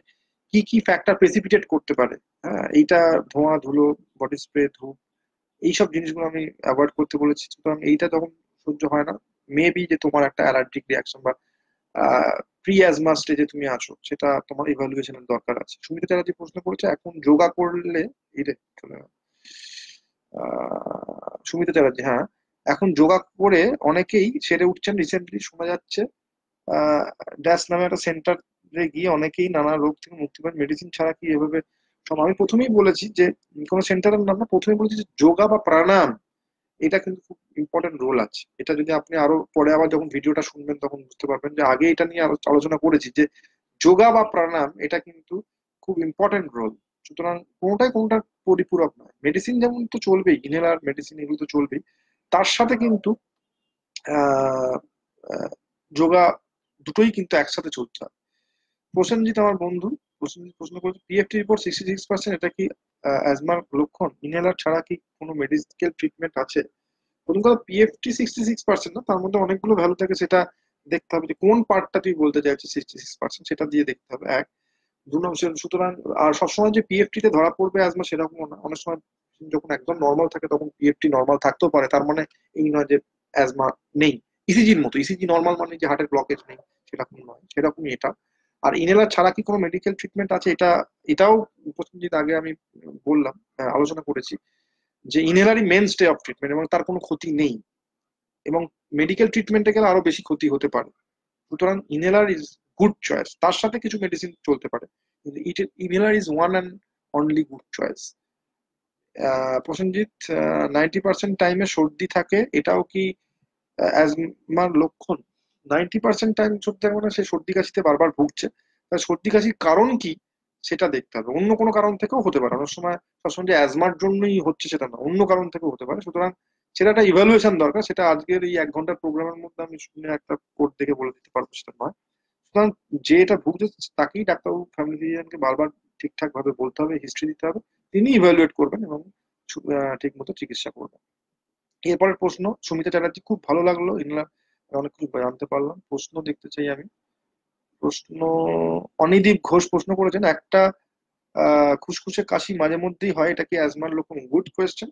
কি কি ফ্যাক্টর প্রেসিপিটেট করতে পারে। হ্যাঁ এইটা ধোঁয়া, ধুলো বডি স্প্রে ধূপ, এইসব জিনিসগুলো আমি অ্যাভয়েড করতে বলেছি। সুতরাং এইটা তখন সহ্য হয় না। মেবি যে তোমার একটা অ্যালার্জিক রিয়াকশন বা প্রি অ্যাজমা স্টেজে তুমি আছো, সেটা তোমার ইভ্যালুয়েশনের দরকার আছে। সুমিতা চ্যাটার্জি প্রশ্ন করেছে, এখন যোগা করলে, এই রে চলে সুমিতা চ্যাটার্জি হ্যাঁ এখন যোগা করে অনেকেই সেরে উঠছেন রিসেন্টলি শোনা যাচ্ছে ড্যাশ নামে একটা সেন্টারে গিয়ে অনেকেই নানা রোগ থেকে মুক্তি পান মেডিসিন ছাড়া কি এভাবে আমি প্রথমেই বলেছি যে, কোনো সেন্টারের নাম না, প্রথমেই বলেছি যে, যোগা বা প্রাণায়াম, এটা কিন্তু খুব ইম্পর্টেন্ট রোল আছে। এটা যদি আপনি আরও পরে আবার যখন ভিডিওটা শুনবেন, তখন বুঝতে পারবেন যে, আগে এটা নিয়ে আলোচনা করেছি যে, যোগা বা প্রাণায়াম, এটা কিন্তু খুব ইম্পর্টেন্ট রোল সুতরাং কোনোটাই কোনোটার পরিপূরক নয়। মেডিসিন যেমন তো চলবেই ইনহেলার মেডিসিন এগুলো তো চলবেই। তার সাথে কিন্তু যোগা দুটোই কিন্তু একসাথে চলতে হয় প্রসেনজিৎ আমার বন্ধু, প্রসেনজিৎ প্রশ্ন করেছে PFT report sixty six percent এটা কি অ্যাজমার লক্ষণ? ইনহেলার ছাড়া কি কোনো মেডিকেল ট্রিটমেন্ট আছে? প্রথম কথা পিএফটি সিক্সটি সিক্স পার্সেন্ট না, তার মধ্যে অনেকগুলো ভ্যালু থাকে, সেটা দেখতে হবে যে কোন পার্টটা তুই বলতে চাইছিস সিক্সটি সিক্স পার্সেন্ট সেটা দিয়ে দেখতে হবে। এক দু নম্বর, সুতরাং, আর সবসময় যে পিএফটি তে ধরা পড়বে অ্যাজমা সেরকমও না। অনেক সময় যখন একদম নর্মাল থাকে তখন পিএফটি নর্মাল থাকতেও পারে। তার মানে এই নয় যে অ্যাজমা নেই। ইসিজির মতো। ইসিজি নর্মাল মানে যে হার্টের ব্লকেজ নেই, সেরকম নয়। সেরকমই এটা। আর ইনহেলার ছাড়া কি কোনো মেডিকেল ট্রিটমেন্ট আছে? এটা, এটাও প্রসেনজিৎ আগে আমি বললাম আলোচনা করেছি যে ইনহেলারই মেন স্টে অফ ট্রিটমেন্ট এবং তার কোনো ক্ষতি নেই। এবং মেডিকেল ট্রিটমেন্টে গেলে আরও বেশি ক্ষতি হতে পারে। সুতরাং ইনহেলার ইজ গুড চয়েস তার সাথে কিছু মেডিসিন চলতে পারে। কিন্তু inhaler is one and only good choice Prasenjit ninety percent টাইমে সর্দি থাকে, এটাও কি অ্যাজমার লক্ষণ? নাইনটি পার্সেন্ট টাইম সর্দি থাকে মানে সে সর্দি কাশিতে বারবার ভুগছে। তাই সর্দি কাশির কারণ কি? সেটা দেখতে হবে। অন্য কোনো কারণ থেকেও হতে পারে। অনেক সময় সবসময় যে অ্যাজমার জন্যই হচ্ছে সেটা না, অন্য কারণ থেকেও হতে পারে। সুতরাং সেটা একটা ইভ্যালুয়েশন দরকার। সেটা আজকের এই এক ঘণ্টার প্রোগ্রামের মধ্যে আমি শুনে একটা কোড দেখে বলে দিতে পারব সেটা নয়। সুতরাং যে এটা ভুগছে, তাকেই ডাক্তারবাবু ফ্যামিলি ফিজিশিয়ানকে বারবার ঠিকঠাক ভাবে বলতে হবে হিস্ট্রি দিতে হবে, তিনি ইভ্যালুয়েট করবেন এবং ঠিক মতো চিকিৎসা করবেন। এরপরের প্রশ্ন, সুমিতা চ্যাটার্জি খুব ভালো লাগল, ইনলা, অনেক কিছু জানতে পারলাম। প্রশ্ন দেখতে চাই আমি। প্রশ্ন, অনিদীপ ঘোষ প্রশ্ন করেছেন, একটা খুসখুসে কাশি মাঝে মধ্যেই হয়, এটা কি অ্যাজমার লক্ষণ গুড কোয়েশ্চেন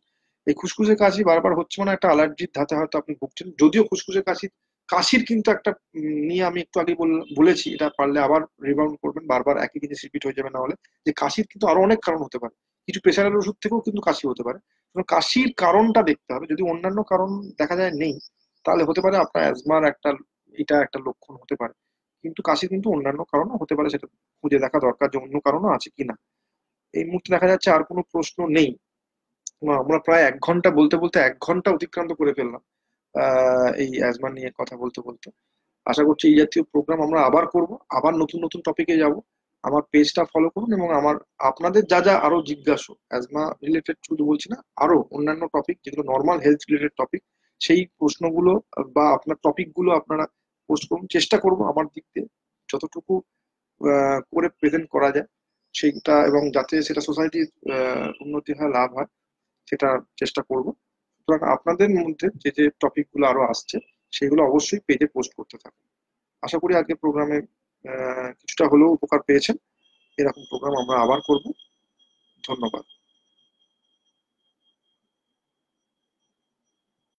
এই খুসখুসে কাশি বারবার হচ্ছে মানে একটা অ্যালার্জির ধাতে হয়তো আপনি ভুগছেন, যদিও খুসখুসে কাশি কাশির কিন্তু একটা নিয়ে আমি একটু আগে বলেছি, এটা পারলে আবার রিবাউন্ড করবেন, বারবার একই জিনিস রিপিট হয়ে যাবে না হলে। যে কাশির কিন্তু আরও অনেক কারণ হতে পারে। কিছু প্রেশারের ওষুধ থেকেও কিন্তু কাশি হতে পারে। কাশির কারণটা দেখতে হবে। যদি অন্যান্য কারণ দেখা যায় নেই, তাহলে হতে পারে আপনার অ্যাজমার একটা, এটা একটা লক্ষণ হতে পারে। কিন্তু কাশি কিন্তু অন্যান্য কারণও হতে পারে, সেটা খুঁজে দেখা দরকার যে অন্য কারণও আছে কিনা। এই মুহূর্তে দেখা যাচ্ছে আর কোনো প্রশ্ন নেই। আমরা প্রায় এক ঘণ্টা, বলতে বলতে এক ঘণ্টা অতিক্রান্ত করে ফেললাম। এই অ্যাজমা নিয়ে কথা বলতে বলতে। আশা করছি এই জাতীয় প্রোগ্রাম আমরা আবার করব, আবার নতুন নতুন টপিকে যাব। আমার পেজটা ফলো করুন এবং আমার, আপনাদের যা যা আরও জিজ্ঞাসা অ্যাজমা রিলেটেড শুধু বলছি না, আরও অন্যান্য টপিক যেগুলো নর্মাল হেলথ রিলেটেড টপিক সেই প্রশ্নগুলো বা আপনার টপিকগুলো আপনারা পোস্ট করুন। চেষ্টা করব আমার দিক দিয়ে যতটুকু করে প্রেজেন্ট করা যায়, সেইটা এবং যাতে সেটা সোসাইটির উন্নতি হয়, লাভ হয়, সেটা চেষ্টা করব। সুতরাং আপনাদের মধ্যে যে যে টপিকগুলো আরও আসছে, সেগুলো অবশ্যই পেজে পোস্ট করতে থাকুন। আশা করি আজকে প্রোগ্রামে কিছুটা হলেও উপকার পেয়েছেন। এরকম প্রোগ্রাম আমরা আবার করব। ধন্যবাদ।